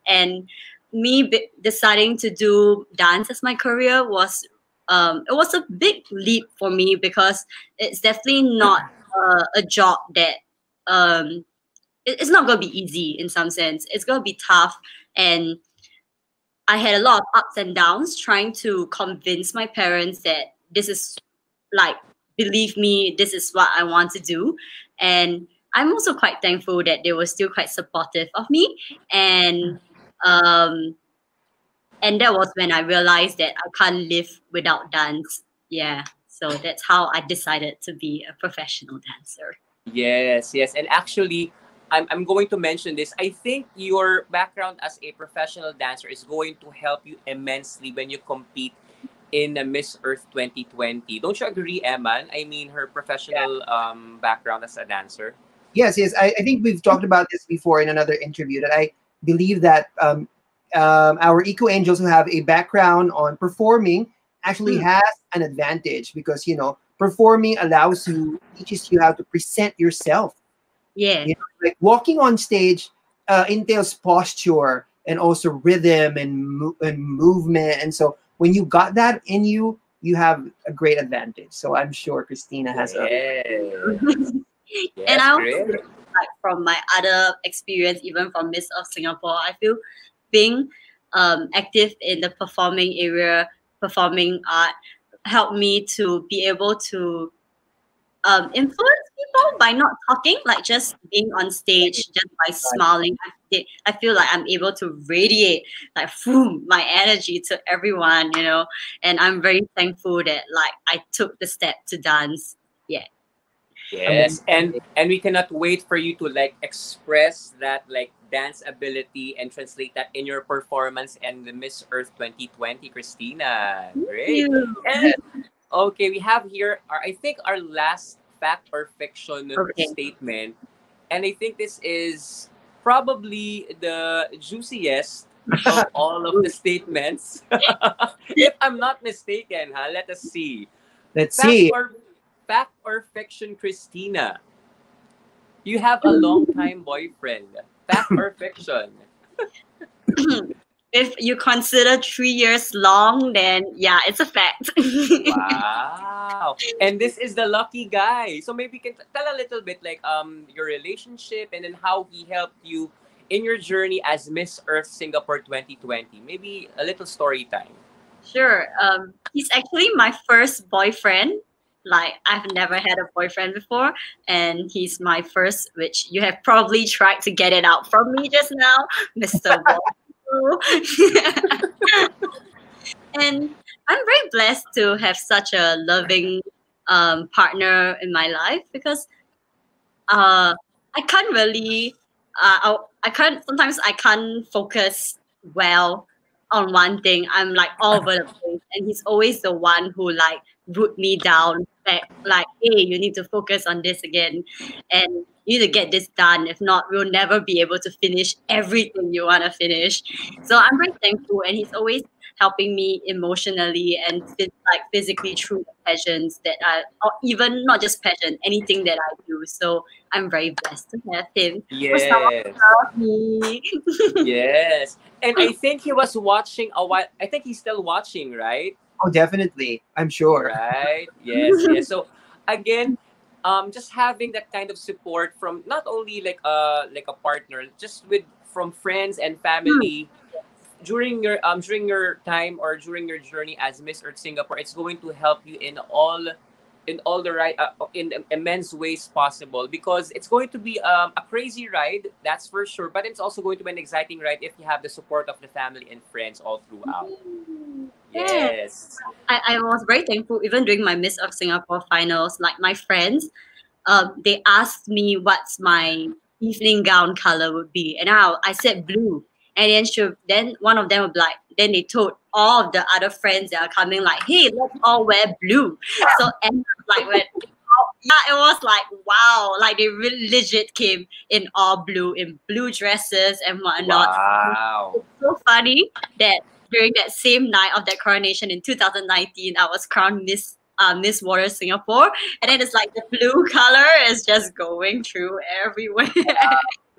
And me deciding to do dance as my career was um, it was a big leap for me because it's definitely not uh, a job that um, it- it's not going to be easy in some sense. It's going to be tough and I had a lot of ups and downs trying to convince my parents that this is like, believe me, this is what I want to do. And I'm also quite thankful that they were still quite supportive of me. And um, and that was when I realized that I can't live without dance. Yeah. So that's how I decided to be a professional dancer. Yes, yes. And actually, I'm, I'm going to mention this. I think your background as a professional dancer is going to help you immensely when you compete in the Miss Earth 2020. Don't you agree, Eman? I mean, her professional um, background as a dancer. Yes, yes. I, I think we've talked about this before in another interview that I believe that um, um, our eco angels who have a background on performing actually Hmm. has an advantage because you know performing allows you teaches you how to present yourself. Yeah. Yeah. Like walking on stage uh, entails posture and also rhythm and mo- and movement, and so when you got that in you, you have a great advantage. So I'm sure Christina has a Yes. Yes, and I also like from my other experience, even from Miss Earth Singapore, I feel being um, active in the performing area, performing art, helped me to be able to um, influence people by not talking, like just being on stage, just by smiling. I, feel like I'm able to radiate like boom, my energy to everyone, you know. And I'm very thankful that like I took the step to dance. Yeah. Yes, and and we cannot wait for you to like express that like dance ability and translate that in your performance and the Miss Earth 2020, Christina. Great. you. And, okay, we have here our I think our last fact or fiction Okay. statement, and I think this is probably the juiciest of all of the statements. if I'm not mistaken, huh? Let us see. let's Fact see. or fact or fiction, Christina? You have a long time boyfriend. Fact or fiction? if you consider three years long, then yeah, it's a fact. Wow. And this is the lucky guy. So maybe you can tell a little bit like um your relationship and then how he helped you in your journey as Miss Earth Singapore 2020. Maybe a little story time. sure. Um, he's actually my first boyfriend. Like I've never had a boyfriend before, and he's my first, which you have probably tried to get it out from me just now, Mr. And I'm very blessed to have such a loving um, partner in my life because uh, I can't really, uh, I, I can't, sometimes I can't focus well on one thing. I'm like all over the place. And he's always the one who like root me down, back, like, hey, you need to focus on this again. And you need to get this done. If not, we'll never be able to finish everything you want to finish. So I'm very thankful. And he's always helping me emotionally and like physically through the passions that I, or even not just passion, anything that I do. So I'm very blessed to have him. Yes. Me. yes. And I think he was watching a while. I think he's still watching, right? Oh, definitely. I'm sure. Right. Yes. Yes. So again, um, just having that kind of support from not only like uh like a partner, just with from friends and family during your um during your time or during your journey as Miss Earth Singapore, it's going to help you in all in all the right uh, in immense ways possible because it's going to be um, a crazy ride that's for sure but it's also going to be an exciting ride if you have the support of the family and friends all throughout Yes. I, I was very thankful even during my Miss Earth Singapore finals. Like my friends, um, they asked me what's my evening gown color would be, and I I said blue. And then she, then one of them would be like, then they told all of the other friends that are coming like, hey, let's all wear blue. So and like when yeah, it was like wow, like they really legit came in all blue, in blue dresses and whatnot. Wow. It's so funny that during that same night of that coronation in 2019, I was crowned Miss uh, Miss Water Singapore, and then it's like the blue color is just going through everywhere.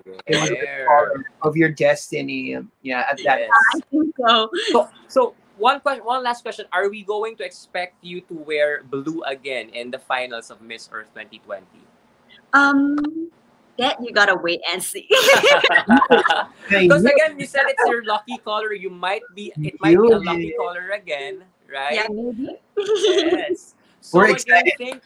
Was the of your destiny. um, Yeah, at that Yes. I think so. So, so one question, one last question: Are we going to expect you to wear blue again in the finals of Miss Earth 2020? Um, that you gotta wait and see. Because again, you said it's your lucky color. You might be, it might be a lucky color again, right? yeah, maybe. Yes. So We're again, excited. thank,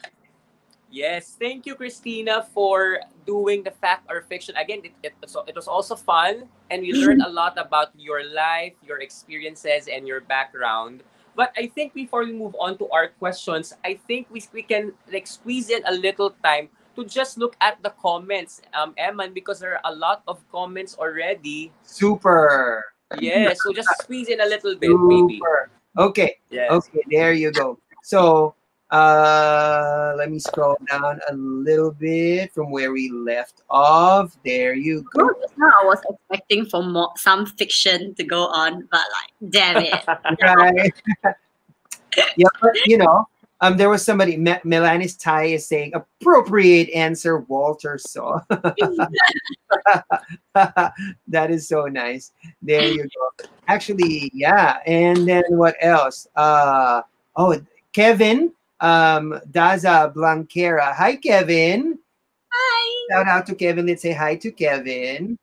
yes, thank you, Christina, for doing the fact or fiction. Again, it, it, so it was also fun, and we learned a lot about your life, your experiences, and your background. But I think before we move on to our questions, I think we, we can like squeeze in a little time to just look at the comments, um, Eman, because there are a lot of comments already. super. Yeah, so just squeeze in a little bit, maybe. Super. Okay. Yes. Okay, there you go. So, uh, let me scroll down a little bit from where we left off. There you go. Well, I was expecting for more some fiction to go on, but like, damn it. Right. yeah, but you know, um, there was somebody, Me- Melanis Tai is saying, appropriate answer, Walter Saw. that is so nice. There you go. Actually, yeah. And then what else? Uh, oh, Kevin, um, Daza Blanquera. Hi, Kevin. Hi. Shout out to Kevin. Let's say hi to Kevin.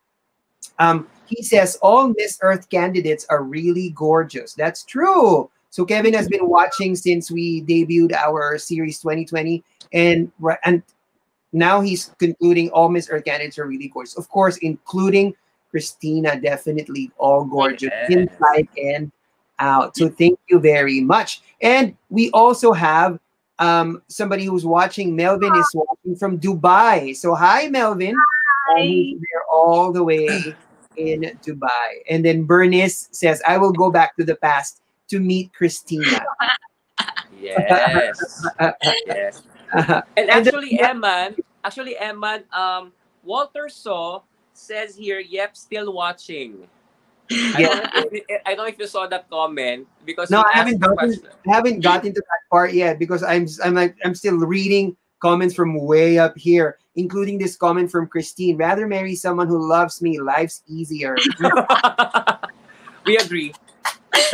Um, he says all Miss Earth candidates are really gorgeous. That's true. So Kevin has been watching since we debuted our series 2020, and and now he's concluding all Miss Earth candidates are really gorgeous. Of course, including Christina, definitely all gorgeous Yes. inside and out. So thank you very much. And we also have um, somebody who's watching. Melvin is watching from Dubai. So hi, Melvin. And he's there all the way in Dubai. And then Bernice says, I will go back to the past to meet Christina. Yes. yes. And And actually, Eman, actually, Eman, um, Walter Saw says here, yep, still watching. I, don't if, I don't know if you saw that comment because No, I haven't gotten- I haven't gotten to that part yet because I'm I'm like I'm still reading comments from way up here, including this comment from Christine. Rather marry someone who loves me. Life's easier. we agree.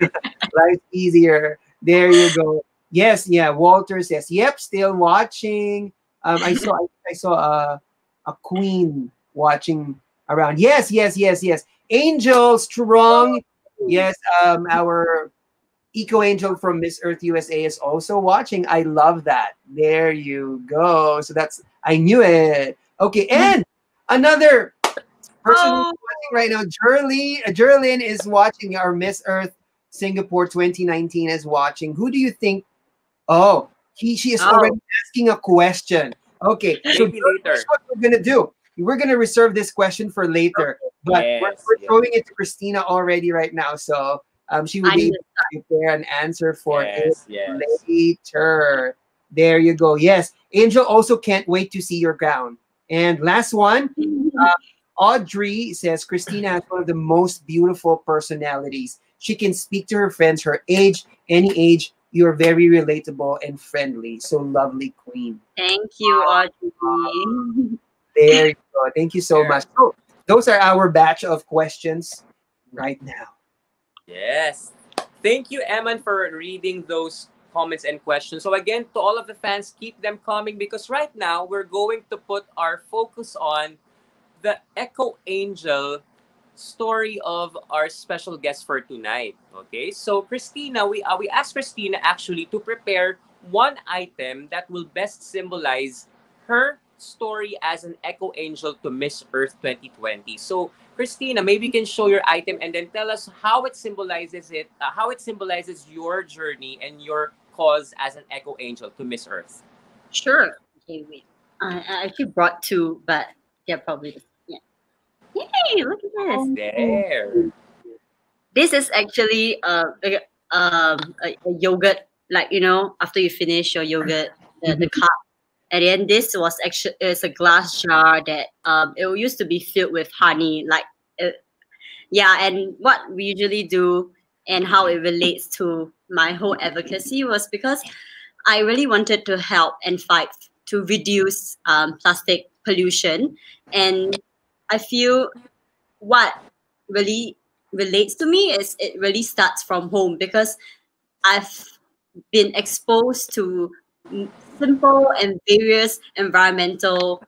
Life's easier. There you go. Yes, yeah. Walter says, "Yep, still watching." Um, I saw I saw a a queen watching around. Yes, yes, yes, yes. Angel strong. Yes, um, our Eco Angel from Miss Earth USA is also watching. I love that. There you go. So that's I knew it. Okay, and another person Oh. watching right now, Jerlyn. Jerlyn is watching our Miss Earth Singapore 2019 is watching. Who do you think? Oh, he she is Oh. already asking a question. Okay, so later. what we're gonna do. We're gonna reserve this question for later, but we're, Yes, we're yes. throwing it to Christina already right now. So um, she will I be need able to prepare an answer for yes, it yes. later. There you go. Yes, Angel also can't wait to see your gown. And last one, Audrey says Christina has one of the most beautiful personalities. She can speak to her friends, her age, any age. You're very relatable and friendly. So lovely, Queen. Thank you, Audrey. There you go. Thank you so much. So those are our batch of questions right now. Yes. Thank you, Eman, for reading those comments and questions. So again, to all of the fans, keep them coming because right now we're going to put our focus on the Eco Angel story of our special guest for tonight. Okay, so Christina, we uh, we asked Christina actually to prepare one item that will best symbolize her story as an Eco Angel to Miss Earth 2020. So Christina, maybe you can show your item and then tell us how it symbolizes it, uh, how it symbolizes your journey and your cause as an eco angel to Miss Earth. Sure. Okay, wait. I, I actually brought two, but they're probably yeah. Yay! Look at this. There. This is actually uh, like, um a, a yogurt, like you know, after you finish your yogurt, the, the cup. And then this was actually it's a glass jar that um it used to be filled with honey, like uh, yeah. And what we usually do and how it relates to my whole advocacy was because I really wanted to help and fight to reduce um, plastic pollution. And I feel what really relates to me is it really starts from home because I've been exposed to simple and various environmental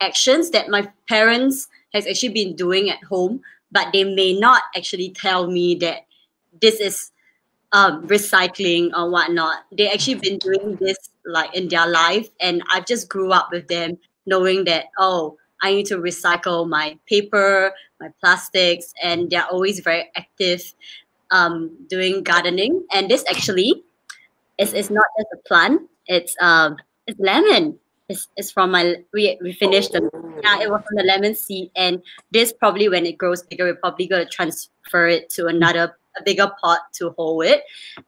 actions that my parents has actually been doing at home, but they may not actually tell me that this is um, recycling or whatnot. They actually been doing this like in their life, and I just grew up with them knowing that oh, I need to recycle my paper, my plastics, and they're always very active um, doing gardening. And this actually is is not just a plant; it's um it's lemon. It's, it's from my we, we finished the yeah it was from the lemon seed. And this probably when it grows bigger we're probably gonna transfer it to another a bigger pot to hold it.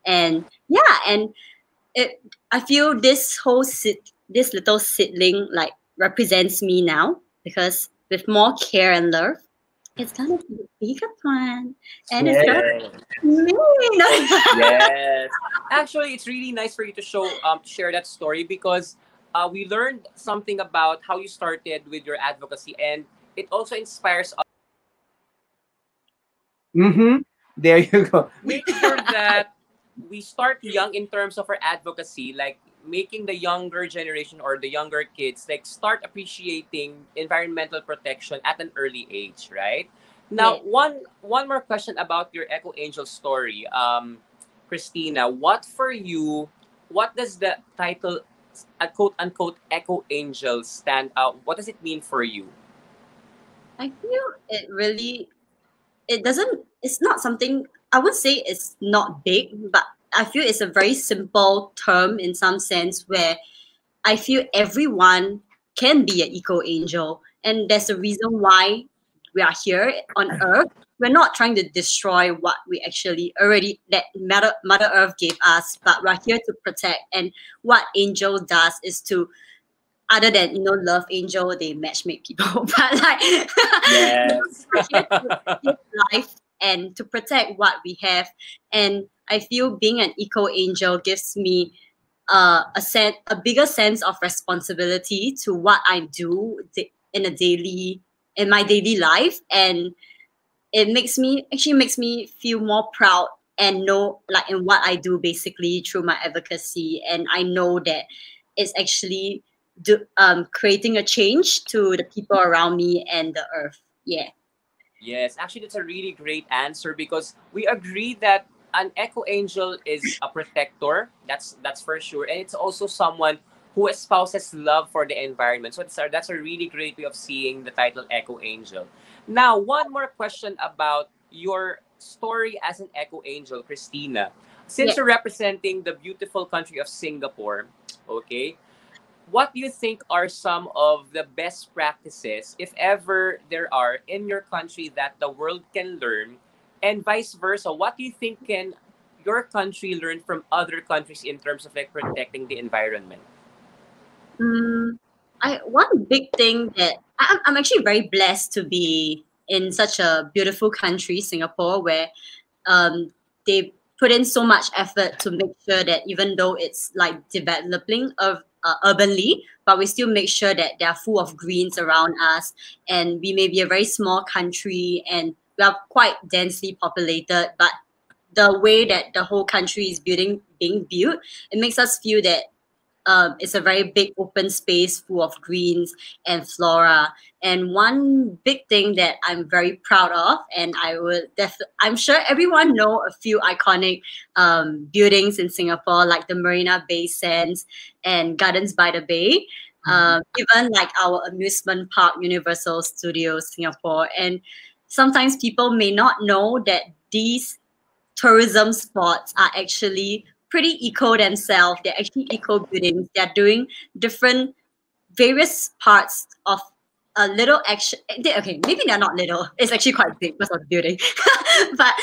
And yeah and it i feel this whole sit this little seedling like represents me now because with more care and love it's gonna be a bigger plant and it's gonna be me yes. Actually, it's really nice for you to show um share that story because uh, we learned something about how you started with your advocacy and it also inspires us Mm-hmm. There you go. make sure that we start young in terms of our advocacy like making the younger generation or the younger kids like start appreciating environmental protection at an early age right? Now one one more question about your Eco angel story um christina. What for you what does the title a quote unquote Eco angel stand out what does it mean for you? I feel it really it doesn't it's not something I would say it's not big, but I feel it's a very simple term in some sense where I feel everyone can be an eco angel. And there's a reason why we are here on earth. We're not trying to destroy what we actually already that Mother, Mother Earth gave us, but we're here to protect. And what angel does is to other than you know love angel they match make people but like yes life and to protect what we have. And i feel being an eco angel gives me uh, a sense a bigger sense of responsibility to what i do in a daily in my daily life. And it makes me actually makes me feel more proud and know like in what i do basically through my advocacy. And i know that it's actually do, um, creating a change to the people around me and the earth. Yeah Yes, actually, that's a really great answer because we agree that an eco angel is a protector. That's that's for sure, and it's also someone who espouses love for the environment. So that's a, that's a really great way of seeing the title eco angel. Now, one more question about your story as an eco angel, Christina. Since Yeah. you're representing the beautiful country of Singapore, okay, what do you think are some of the best practices, if ever there are, in your country that the world can learn, and vice versa? What do you think can your country learn from other countries in terms of like protecting the environment? Mm, I one big thing that I'm, I'm actually very blessed to be in such a beautiful country, Singapore, where um, they put in so much effort to make sure that even though it's like developing of uh, urbanly, but we still make sure that they are full of greens around us, and we may be a very small country and we are quite densely populated, but the way that the whole country is building being built, it makes us feel that um, it's a very big open space full of greens and flora. And one big thing that I'm very proud of, and I would def- I'm sure everyone know a few iconic um, buildings in Singapore, like the Marina Bay Sands and Gardens by the Bay. Um, even like our amusement park, Universal Studios Singapore, and sometimes people may not know that these tourism spots are actually pretty eco themselves. They're actually eco buildings. They're doing different various parts of a little action. Okay, maybe they're not little. It's actually quite big because of the building. but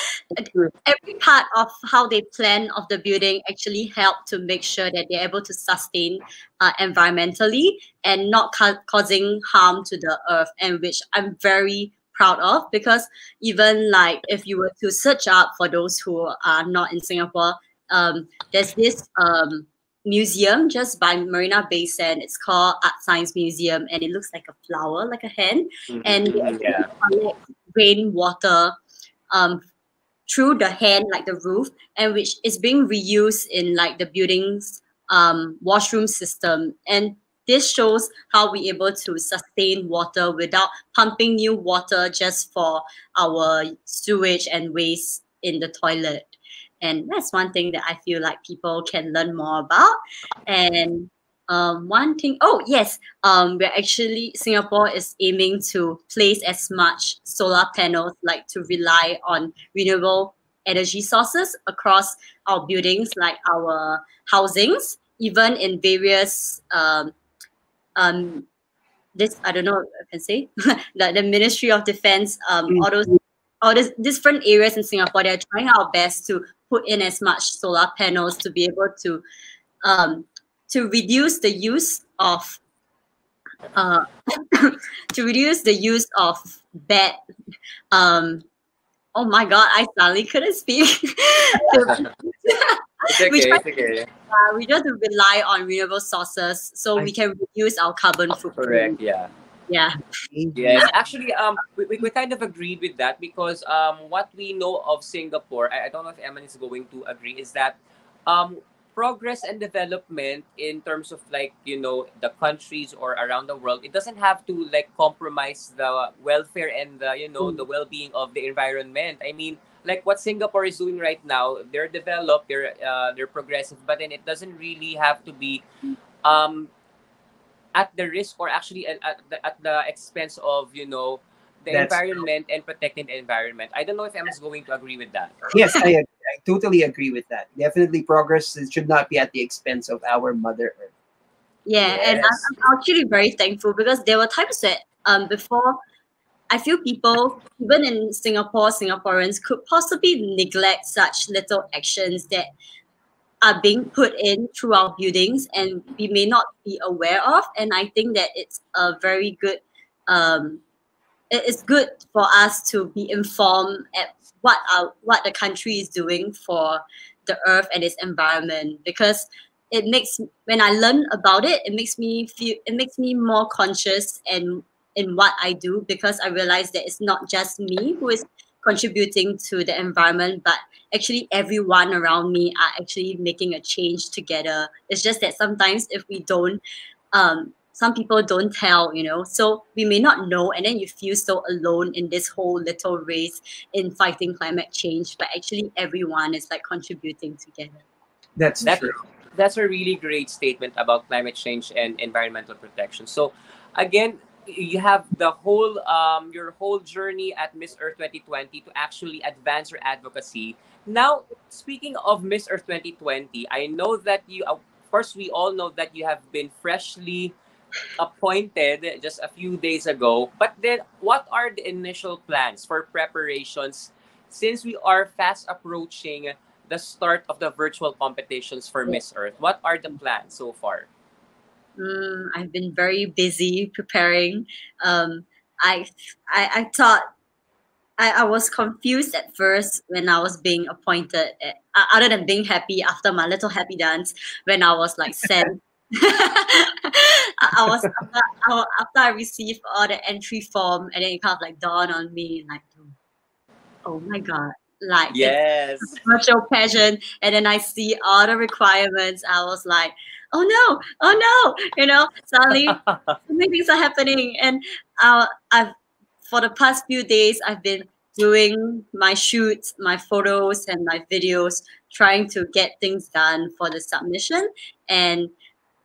every part of how they plan of the building actually help to make sure that they're able to sustain uh, environmentally and not ca- causing harm to the earth. And which I'm very proud of because even like if you were to search up for those who are not in Singapore, um, there's this um, museum just by Marina Bay Sand. It's called Art Science Museum, and it looks like a flower, like a hand, Mhm. and Yeah. collect rainwater um, through the hand, like the roof, and which is being reused in like the building's um, washroom system. And this shows how we're able to sustain water without pumping new water just for our sewage and waste in the toilet. And that's one thing that I feel like people can learn more about. And um, one thing, oh yes, um, we're actually Singapore is aiming to place as much solar panels, like to rely on renewable energy sources across our buildings, like our housings, even in various um, um, this I don't know I can say the, the Ministry of Defense, um, Mm. all those all these different areas in Singapore, they're trying our best to put in as much solar panels to be able to um, to reduce the use of uh, to reduce the use of bad um, oh my god I suddenly couldn't speak okay. We try- okay. Uh, we just rely on renewable sources so we can reduce our carbon footprint Correct. Yeah. Yeah. Yes, actually, um, we, we, we kind of agreed with that because um, what we know of Singapore, I, I don't know if Eman is going to agree, is that um, progress and development in terms of like you know the countries or around the world, it doesn't have to like compromise the welfare and the you know the well-being of the environment. I mean, like what Singapore is doing right now, they're developed, they're uh, they're progressive, but then it doesn't really have to be um at the risk or actually at, at, the, at the expense of you know the That's environment and protecting the environment. I don't know if Eman's going to agree with that. Yes, I, I totally agree with that. Definitely, progress should not be at the expense of our Mother Earth. Yeah, and I'm, I'm actually very thankful because there were times that um before I feel people even in Singapore, Singaporeans could possibly neglect such little actions that are being put in through our buildings and we may not be aware of. And I think that it's a very good um it is good for us to be informed at what our what the country is doing for the earth and its environment because it makes when I learn about it, it makes me feel it makes me more conscious and in what I do because I realize that it's not just me who is contributing to the environment, but actually everyone around me are actually making a change together. It's just that sometimes if we don't, um, some people don't tell, you know, so we may not know, and then you feel so alone in this whole little race in fighting climate change, but actually everyone is like contributing together. That's That- true. That's a really great statement about climate change and environmental protection. So, again, you have the whole um, your whole journey at Miss Earth 2020 to actually advance your advocacy. Now, speaking of Miss Earth 2020, I know that you, of course, we all know that you have been freshly appointed just a few days ago. But then, what are the initial plans for preparations since we are fast approaching the start of the virtual competitions for Miss Earth? What are the plans so far? Mm, I've been very busy preparing. Um, I, I I thought I, I was confused at first when I was being appointed. eh, uh, other than being happy after my little happy dance when I was like sent. I, was after, I- after I received all the entry form and then it kind of like dawned on me like, oh my god, like Yes. virtual pageant and then I see all the requirements, I was like, oh no, oh no, you know, suddenly so many things are happening. And uh, I've for the past few days I've been doing my shoots, my photos and my videos, trying to get things done for the submission. And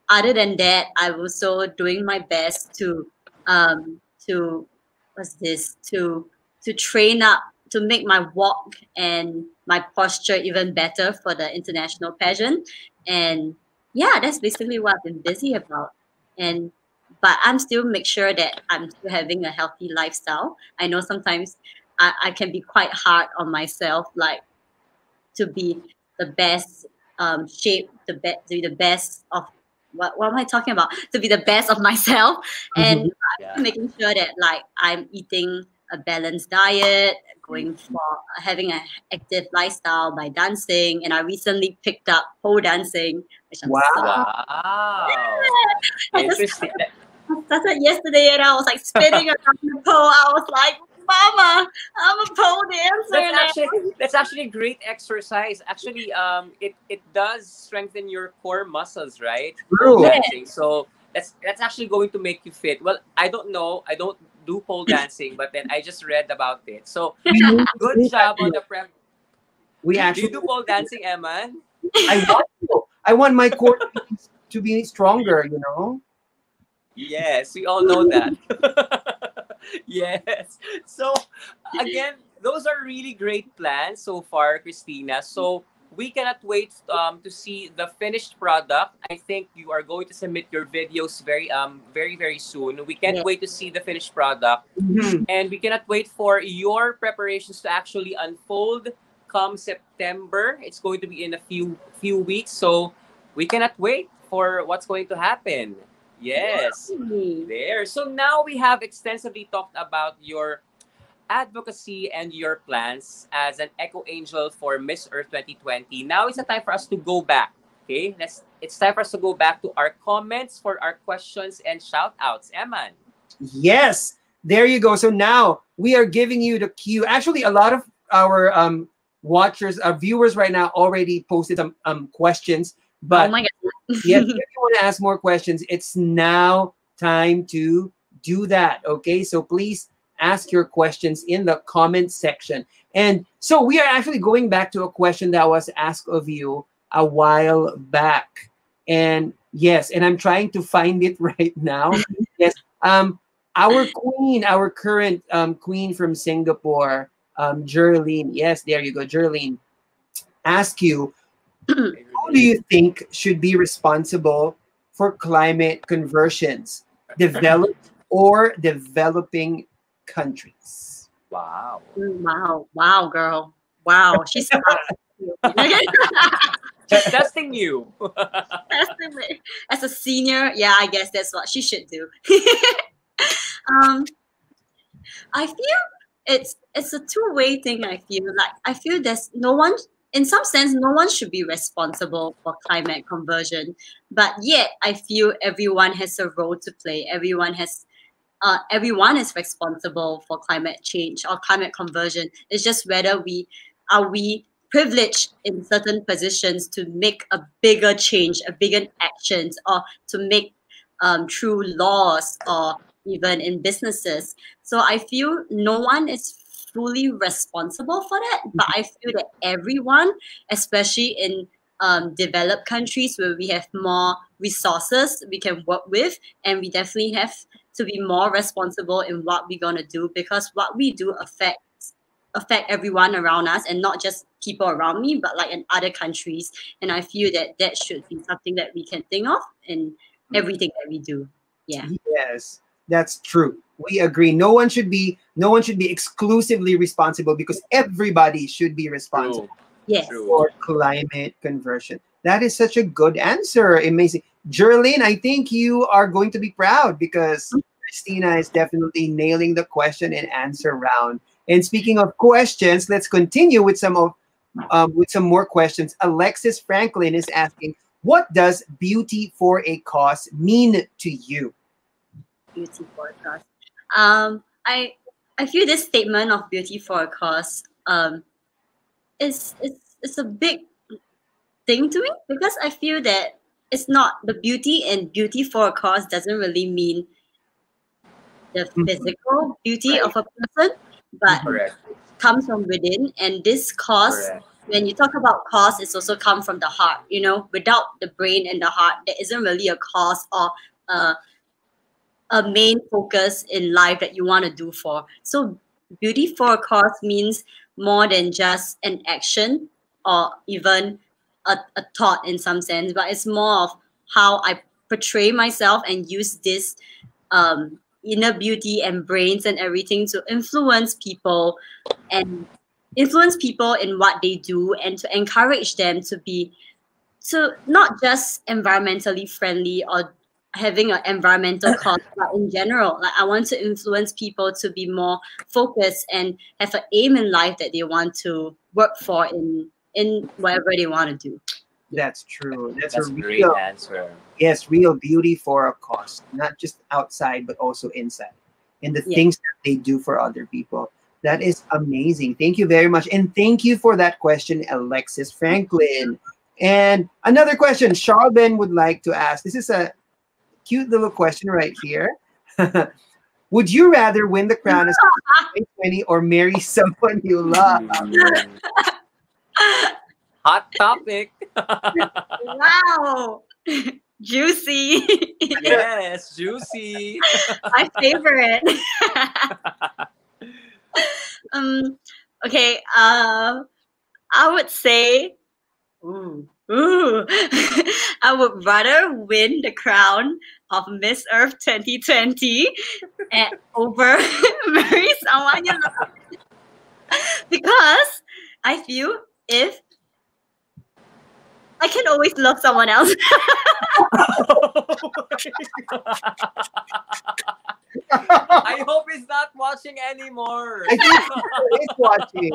other than that, I'm also doing my best to um to what's this to to train up to make my walk and my posture even better for the international pageant. And yeah, that's basically what I've been busy about. And but I'm still make sure that I'm still having a healthy lifestyle. I know sometimes I, I can be quite hard on myself, like to be the best um, shape, the best, to be the best of what, what am I talking about? To be the best of myself, and Yeah. I'm making sure that like I'm eating a balanced diet, going for having an active lifestyle by dancing, and I recently picked up pole dancing, Wow. I Interesting. I started yesterday and I was like spinning around the pole. I was like, Mama, I'm a pole dancer. That's now." actually that's actually great exercise. Actually, um, it it does strengthen your core muscles, right? True. Dancing. So that's that's actually going to make you fit. Well, I don't know. I don't do pole dancing, but then I just read about it. So good job on the prep. We Do you actually, do pole dancing, Emma. I want to. I want my core to be, stronger. You know. Yes, we all know that. yes. So again, those are really great plans so far, Christina. So we cannot wait um, to see the finished product. I think you are going to submit your videos very um very very soon. We can't Yeah. wait to see the finished product, and we cannot wait for your preparations to actually unfold come September. It's going to be in a few few weeks, so we cannot wait for what's going to happen. Yes there. So now we have extensively talked about your advocacy and your plans as an Eco Angel for Miss Earth 2020. Now it's a time for us to go back. Okay, let's. It's time for us to go back to our comments for our questions and shout outs. Eman. Yes, there you go. So now we are giving you the cue. Actually, a lot of our um watchers, our viewers right now already posted some um questions. But oh my god. yes, if you want to ask more questions, it's now time to do that. Okay, so please ask your questions in the comment section. And so we are actually going back to a question that was asked of you a while back. And yes, and I'm trying to find it right now. yes, um, our queen, our current um, queen from Singapore, um, Jerlene. Yes, there you go, Jerlene. Ask you, who do you think should be responsible for climate conversions, developed or developing countries? Wow. Wow, wow, girl. Wow. She's Just testing you. Testing me. As a senior, yeah, I guess that's what she should do. um, I feel it's it's a two-way thing. I feel like I feel there's no one, in some sense, no one should be responsible for climate conversion, but yet I feel everyone has a role to play. Everyone has. Uh, everyone is responsible for climate change or climate conversion. It's just whether we are we privileged in certain positions to make a bigger change, a bigger actions, or to make um, true laws, or even in businesses. So I feel no one is fully responsible for that, but I feel that everyone, especially in um, developed countries where we have more resources we can work with, and we definitely have to be more responsible in what we're gonna do because what we do affects affect everyone around us and not just people around me but like in other countries. And i feel that that should be something that we can think of in everything that we do. Yeah. Yes, that's true. We agree. No one should be no one should be exclusively responsible because everybody should be responsible True. yes True. for climate conversion. That is such a good answer. Amazing. Jerlyn, I think you are going to be proud because Christina is definitely nailing the question and answer round. And speaking of questions, let's continue with some of um, with some more questions. Alexis Franklin is asking, "What does beauty for a cause mean to you?" Beauty for a cause um i i feel this statement of beauty for a cause um is it's it's a big thing to me because i feel that it's not the beauty and beauty for a cause doesn't really mean the Mhm. physical beauty of a person but Correct. comes from within and this cause Correct. when you talk about cause it's also come from the heart you know without the brain and the heart there isn't really a cause or a, a main focus in life that you want to do for. So beauty for a cause means more than just an action or even a, a thought in some sense, but it's more of how I portray myself and use this um, inner beauty and brains and everything to influence people and influence people in what they do and to encourage them to be to not just environmentally friendly or having an environmental cause, but in general, like I want to influence people to be more focused and have an aim in life that they want to work for in in whatever they want to do. That's true. That's, That's a a great real answer. yes, real beauty for a cause, not just outside but also inside, in the Yeah. things that they do for other people. That is amazing. Thank you very much, and thank you for that question, Alexis Franklin. And another question, Charlben would like to ask. This is a cute little question right here. would you rather win the crown as 2020 or marry someone you love? Mm. Hot topic. Wow, juicy, yes, juicy. my favorite. um, okay. Uh, I would say, ooh, ooh, I would rather win the crown of Miss Earth 2020 and over marry someone you love. because I feel if I can always love someone else. I hope he's not watching anymore. I think he's watching.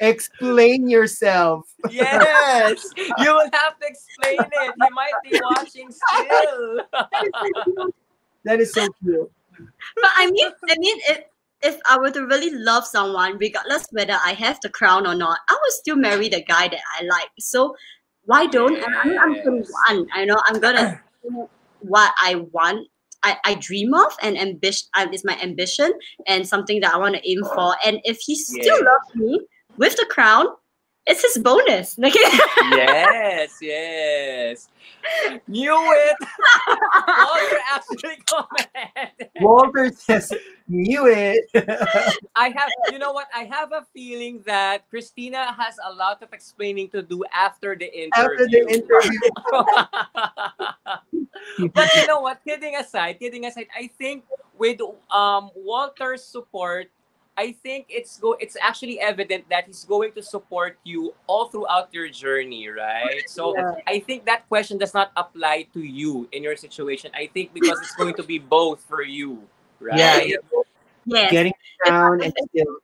Explain yourself. yes, you will have to explain it. He might be watching still. That is so cute. but I mean, I mean, if if I were to really love someone, regardless whether I have the crown or not, I would still marry the guy that I like. So why don't I? I mean, I'm Yes. 21. I know I'm gonna do what I want. I, I dream of and ambition uh, is my ambition and something that I want to aim for. And if he still Yeah. loves me with the crown, it's his bonus. Okay. yes, yes. Knew it. Walter actually commented. Walter says, knew it. I have, you know what? I have a feeling that Christina has a lot of explaining to do after the interview. After the interview. but you know what? Kidding aside, kidding aside, I think with um Walter's support, I think it's go. It's actually evident that he's going to support you all throughout your journey, right? So Yeah. I think that question does not apply to you in your situation. I think because it's going to be both for you, right? Yeah. yes. Getting down and still.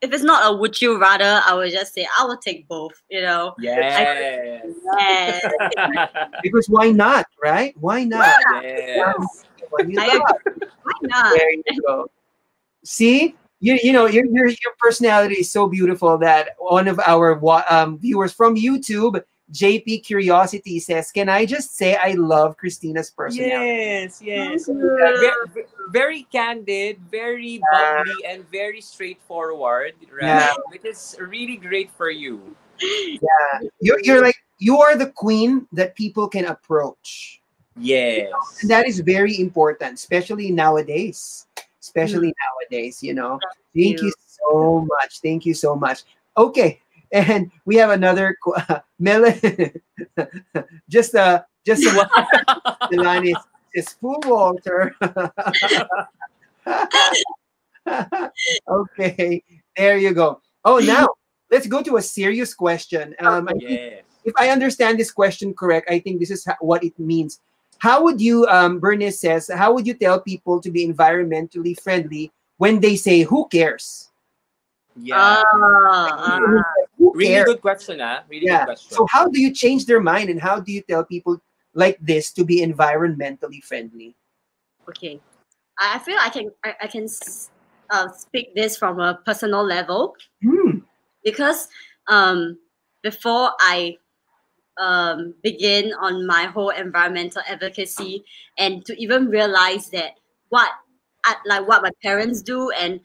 if it's not a would you rather, I would just say I will take both. You know. Yes. Yes. Because why not, right? Why not? yes. Why you I not? Why not? There you go. See, you you know your your your personality is so beautiful that one of our um, viewers from YouTube, JP Curiosity, says, "Can I just say I love Christina's personality?" Yes, yes. Thank Uh, very candid, very Yeah. bubbly, and very straightforward, right? Yeah. Which is really great for you. Yeah, you're you're like you are the queen that people can approach, Yes. and that is very important, especially nowadays. Especially nowadays, you know. Thank you you. so much. Thank you so much. Okay, and we have another qu- Mel. just uh, just a the line is, is full Walter. okay, there you go. Oh, now let's go to a serious question. Um, I think if I understand this question correct, I think this is ha- what it means. How would you, um, Bernice says, how would you tell people to be environmentally friendly when they say, who cares? Yeah. Ah, ah. Who really cares? good question, huh? Really Yeah. good question. So how do you change their mind and how do you tell people like this to be environmentally friendly? okay. I I feel I can I, I can uh, speak this from a personal level Hmm. because um, before I um, begin on my whole environmental advocacy and to even realize that what like what my parents do and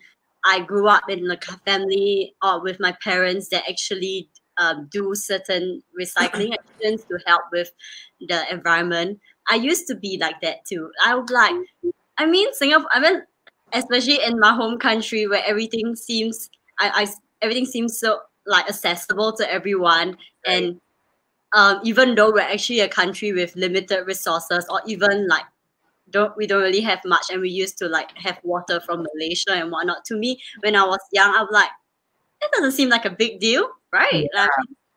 I grew up in a family or with my parents that actually um, do certain recycling actions to help with the environment. I used to be like that too. I would like, I mean, Singapore. I mean, especially in my home country where everything seems I, I everything seems so like accessible to everyone and um, even though we're actually a country with limited resources or even like don't we don't really have much and we used to like have water from malaysia and whatnot to me when i was young i was like it doesn't seem like a big deal right like,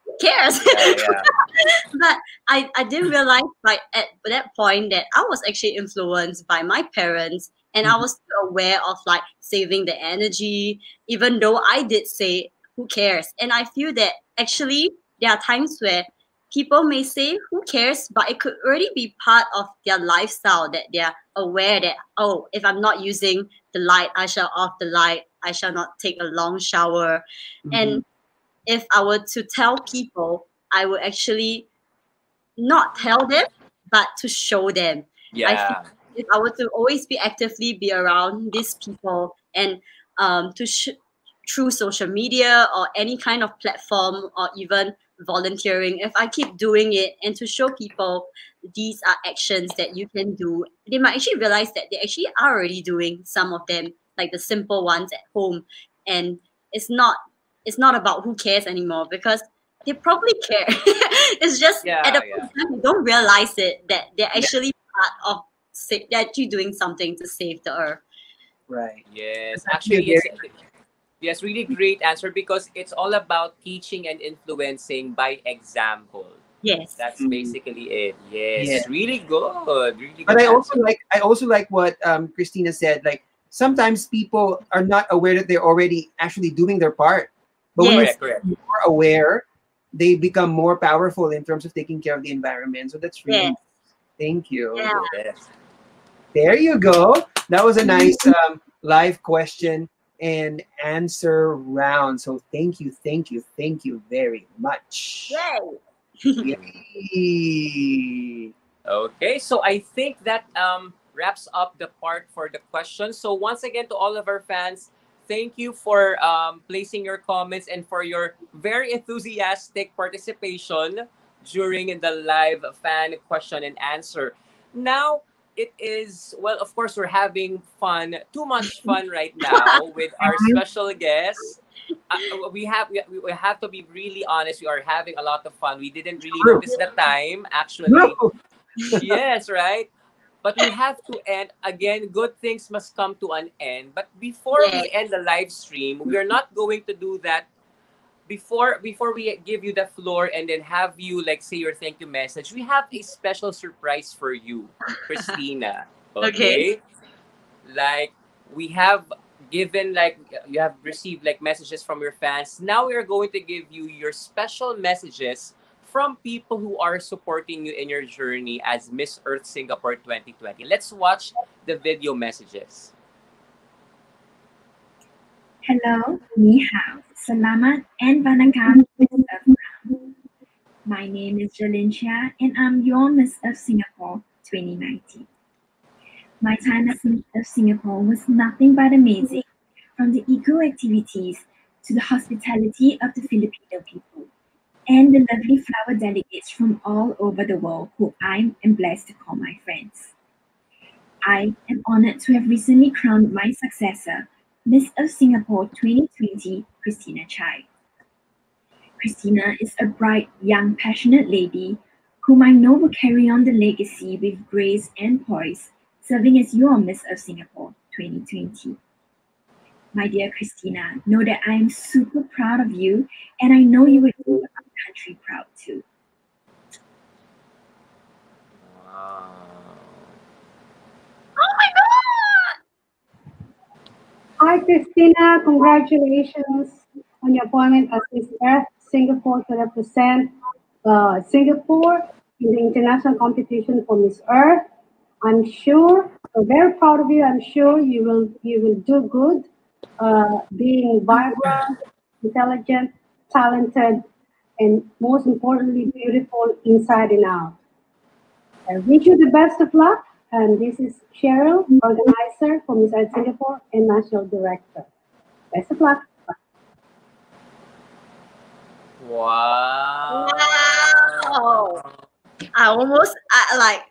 who cares Yeah, yeah. but I, I didn't realize like at that point that I was actually influenced by my parents and I was aware of like saving the energy, even though I did say who cares. And I feel that actually there are times where people may say who cares, but it could already be part of their lifestyle that they're aware that oh, if I'm not using the light, I shall off the light, I shall not take a long shower. And if I were to tell people, I would actually not tell them, but to show them. Yeah. If I were to always be actively be around these people and um, to sh- through social media or any kind of platform or even volunteering, if I keep doing it and to show people these are actions that you can do, they might actually realize that they actually are already doing some of them, like the simple ones at home. And it's not it's not about who cares anymore because they probably care. it's just Yeah, at a yeah. point in time you don't realize it that they're actually part of sa- they're actually doing something to save the earth. Right. Yes, actually, actually yes, yes, really great answer because it's all about teaching and influencing by example. Yes. That's Mhm. basically it. Yes, Yeah. really good, really good. But I also like I also like what um, Christina said. Like sometimes people are not aware that they're already actually doing their part. But when Yes. correct, correct. you're more aware, they become more powerful in terms of taking care of the environment. So that's really Yes. thank you. Yeah. Yes. There you go. That was a nice um, live question and answer round. So thank you, thank you, thank you very much. Yay. Yay. Okay, so I think that um, wraps up the part for the questions. So once again, to all of our fans, thank you for um, placing your comments and for your very enthusiastic participation during the live fan question and answer. Now it is well, of course, we're having fun, too much fun right now with our special guest. Uh, we have we, we have to be really honest. We are having a lot of fun. We didn't really notice the time actually No. yes, right? But we have to end again. Good things must come to an end. But before we end the live stream, we are not going to do that. Before before we give you the floor and then have you like say your thank you message, we have a special surprise for you, Christina. Okay. Like we have given like you have received like messages from your fans. Now we are going to give you your special messages from people who are supporting you in your journey as Miss Earth Singapore 2020. Let's watch the video messages. Hello, ni hao, selamat, and vanakkam, Miss Earth Crown. My name is Jolin Chia, and I'm your Miss Earth Singapore 2019. My time as Miss Earth Singapore was nothing but amazing, from the eco activities to the hospitality of the Filipino people, and the lovely flower delegates from all over the world who I am blessed to call my friends. I am honored to have recently crowned my successor, Miss Earth Singapore 2020, Christina Cai. Christina is a bright, young, passionate lady whom I know will carry on the legacy with grace and poise, serving as your Miss Earth Singapore 2020. My dear Christina, know that I am super proud of you and I know you will do our country proud too. Wow. Oh my god! Hi, Christina. Congratulations on your appointment as Miss Earth Singapore to represent uh, Singapore in the international competition for Miss Earth. I'm sure very proud of you. I'm sure you will you will do good, uh, being vibrant, intelligent, talented, and most importantly, beautiful inside and out. I wish you the best of luck. And this is Cheryl, organizer for Miss Earth Singapore and national director. Best of luck. Wow. Wow. I almost I like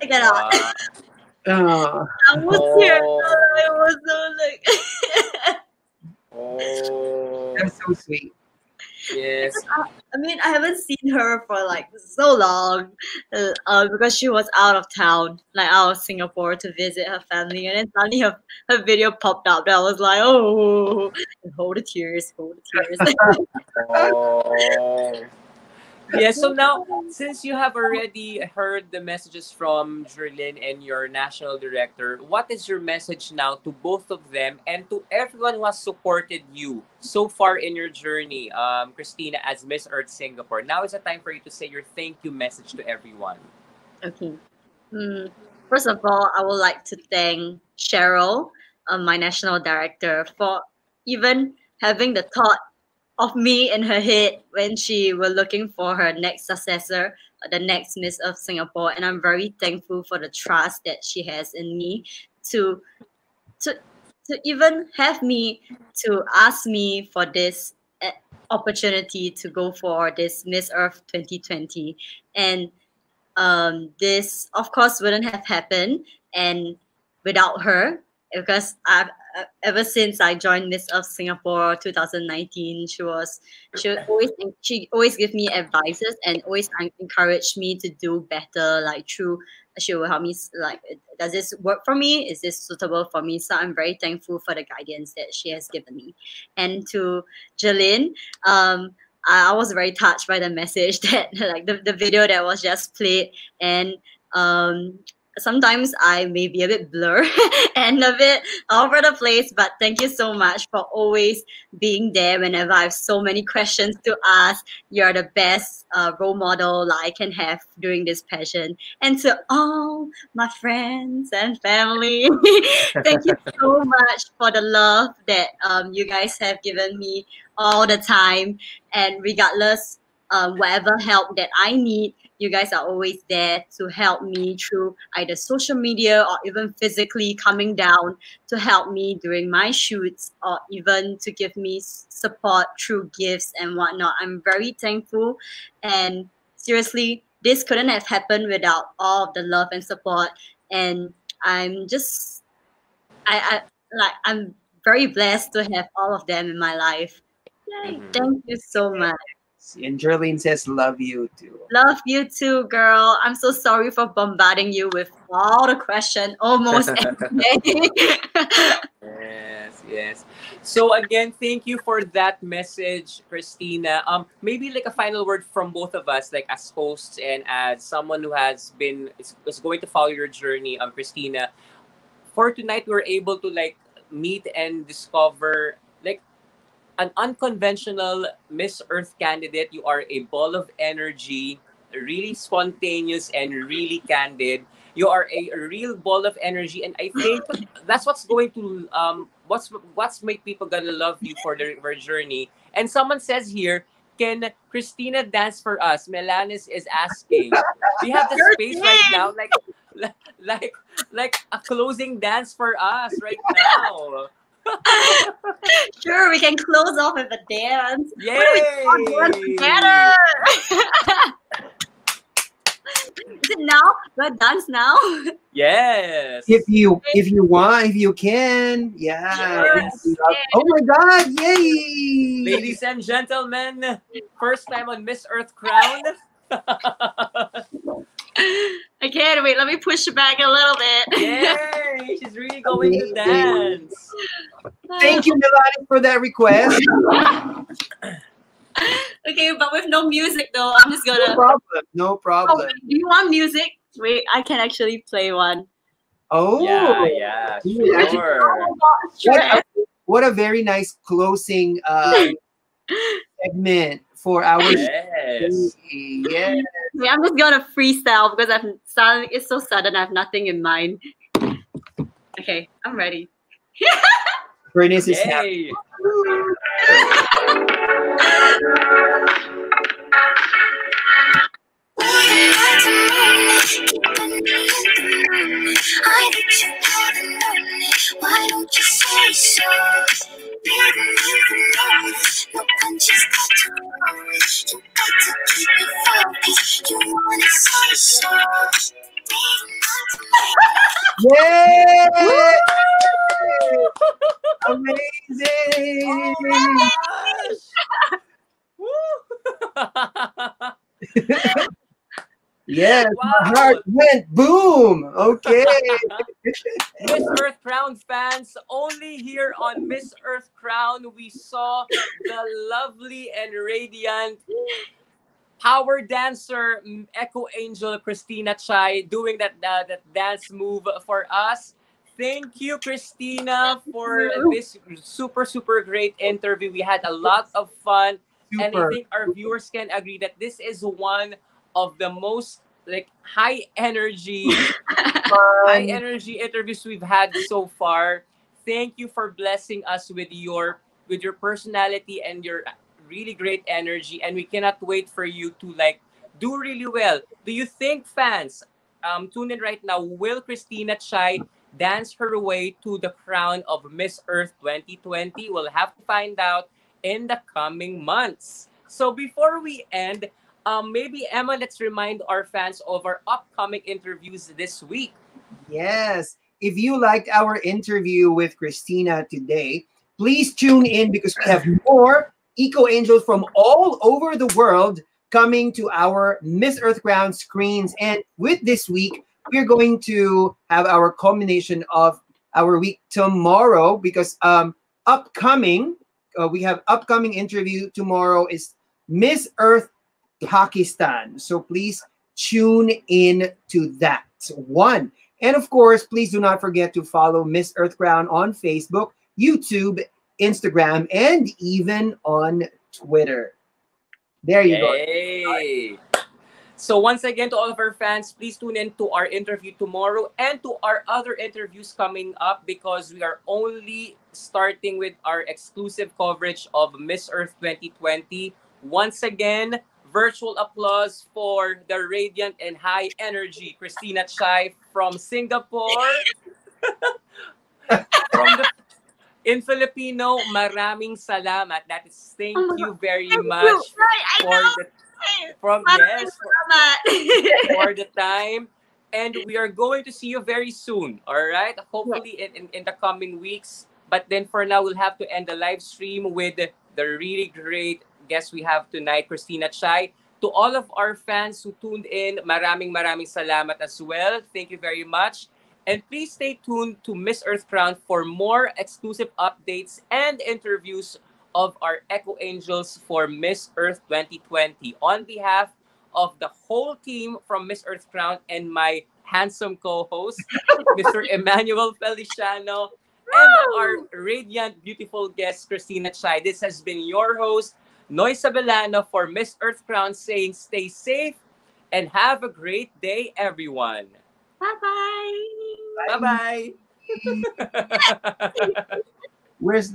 take that out. Wow. Oh, I was here. Oh. I was so like. Oh, that's so sweet. Yes. I mean, I haven't seen her for like so long, uh, uh, because she was out of town, like out of Singapore to visit her family, and then suddenly her, her video popped up. And I was like, oh, hold the tears, hold the tears. Oh. Yeah, so now since you have already heard the messages from Jerlyn and your national director, what is your message now to both of them and to everyone who has supported you so far in your journey, um, Christina, as Miss Earth Singapore? Now is the time for you to say your thank you message to everyone. Okay. Mm, first of all, I would like to thank Cheryl, uh, my national director, for even having the thought of me in her head when she was looking for her next successor, uh, the next Miss Earth Singapore. And I'm very thankful for the trust that she has in me to to to even have me to ask me for this uh, opportunity to go for this Miss Earth 2020. And um, this of course wouldn't have happened and without her because I've uh, ever since I joined Miss Earth Singapore 2019 she was she always she always give me advices and always en- encourage me to do better like through she will help me like does this work for me? Is this suitable for me? So I'm very thankful for the guidance that she has given me. And to Jeline um I, I was very touched by the message that like the, the video that was just played and um sometimes I may be a bit blur and a bit over the place, but thank you so much for always being there whenever I have so many questions to ask. You're the best uh, role model I can have during this passion. And to all my friends and family, thank you so much for the love that um, you guys have given me all the time. And regardless um, whatever help that I need, you guys are always there to help me through either social media or even physically coming down to help me during my shoots or even to give me support through gifts and whatnot. I'm very thankful and seriously, this couldn't have happened without all of the love and support. And I'm just, I, I like, I'm very blessed to have all of them in my life. Yay! Mhm. Thank you so much. And Jerlene says, "Love you too." Love you too, girl. I'm so sorry for bombarding you with all the questions almost every day. Yes, yes. So again, thank you for that message, Christina. Um, maybe like a final word from both of us, like as hosts and as someone who has been is, is going to follow your journey, um, Christina. For tonight, we are able to like meet and discover an unconventional Miss Earth candidate. You are a ball of energy, really spontaneous and really candid. You are a, a real ball of energy, and I think that's what's going to um what's what's make people gonna love you for their, their journey. And someone says here, can Christina dance for us? Melanis is asking. We have the space right now? Like like like a closing dance for us right now. Sure, we can close off with a dance. Yay! What do we all together? Is it now? We're dance now. Yes. If you if you want, if you can, yeah. Yes. Oh my God! Yay! Ladies and gentlemen, first time on Miss Earth Crown. I can't wait. Let me push it back a little bit. Yay! She's really going to Amazing. dance. Thank you, Melanie, for that request. okay, but with no music though, I'm just gonna. problem. No Oh, problem. do you want music? Wait, I can actually play one. Oh, Yeah, yeah, Yeah. sure. Sure. What a, what a very nice closing uh, segment for our Yes. yeah. I'm just gonna freestyle because I've suddenly it's so sudden. I have nothing in mind. Okay, I'm ready. Bernice is happy. I need you more than lonely. Why don't you say so? Baby, you know no punches got to roll. You got to keep it focused. You wanna say so? Baby, not tonight. Yay! Amazing! Yes, my heart went boom. Okay. Miss Earth Crown fans, only here on Miss Earth Crown we saw the lovely and radiant power dancer Eco Angel Christina Cai doing that uh, that dance move for us. Thank you, Christina, for this super super great interview. We had a lot of fun, and I think our viewers can agree that this is one of the most like high energy high energy interviews we've had so far. Thank you for blessing us with your with your personality and your really great energy and we cannot wait for you to like do really well. Do you think fans um tune in right now will Christina Cai dance her way to the crown of Miss Earth 2020? We'll have to find out in the coming months. So before we end, um, maybe Eman, let's remind our fans of our upcoming interviews this week. Yes. If you liked our interview with Christina today, please tune in because we have more eco angels from all over the world coming to our Miss Earth Crown screens. And with this week, we're going to have our culmination of our week tomorrow because um upcoming uh, we have upcoming interview tomorrow is Miss Earth Pakistan. So please tune in to that one. And of course, please do not forget to follow Miss Earth Crown on Facebook, YouTube, Instagram, and even on Twitter. There you go. So once again, to all of our fans, please tune in to our interview tomorrow and to our other interviews coming up because we are only starting with our exclusive coverage of Miss Earth 2020. Once again, virtual applause for the radiant and high energy Christina Cai from Singapore. from the in Filipino, maraming salamat. That is thank you very much Right, for know. the from Maraming yes for, for the time and we are going to see you very soon all right hopefully in, in, in the coming weeks but then for now we'll have to end the live stream with the really great guest we have tonight christina cai to all of our fans who tuned in maraming maraming salamat as well thank you very much and please stay tuned to miss earth crown for more exclusive updates and interviews of our Eco Angels for Miss Earth 2020. On behalf of the whole team from Miss Earth Crown and my handsome co-host, Mr. Emmanuel Feliciano, and our radiant, beautiful guest, Christina Cai. This has been your host, Noy Sabelano for Miss Earth Crown saying stay safe and have a great day, everyone. Bye-bye. Bye-bye. Where's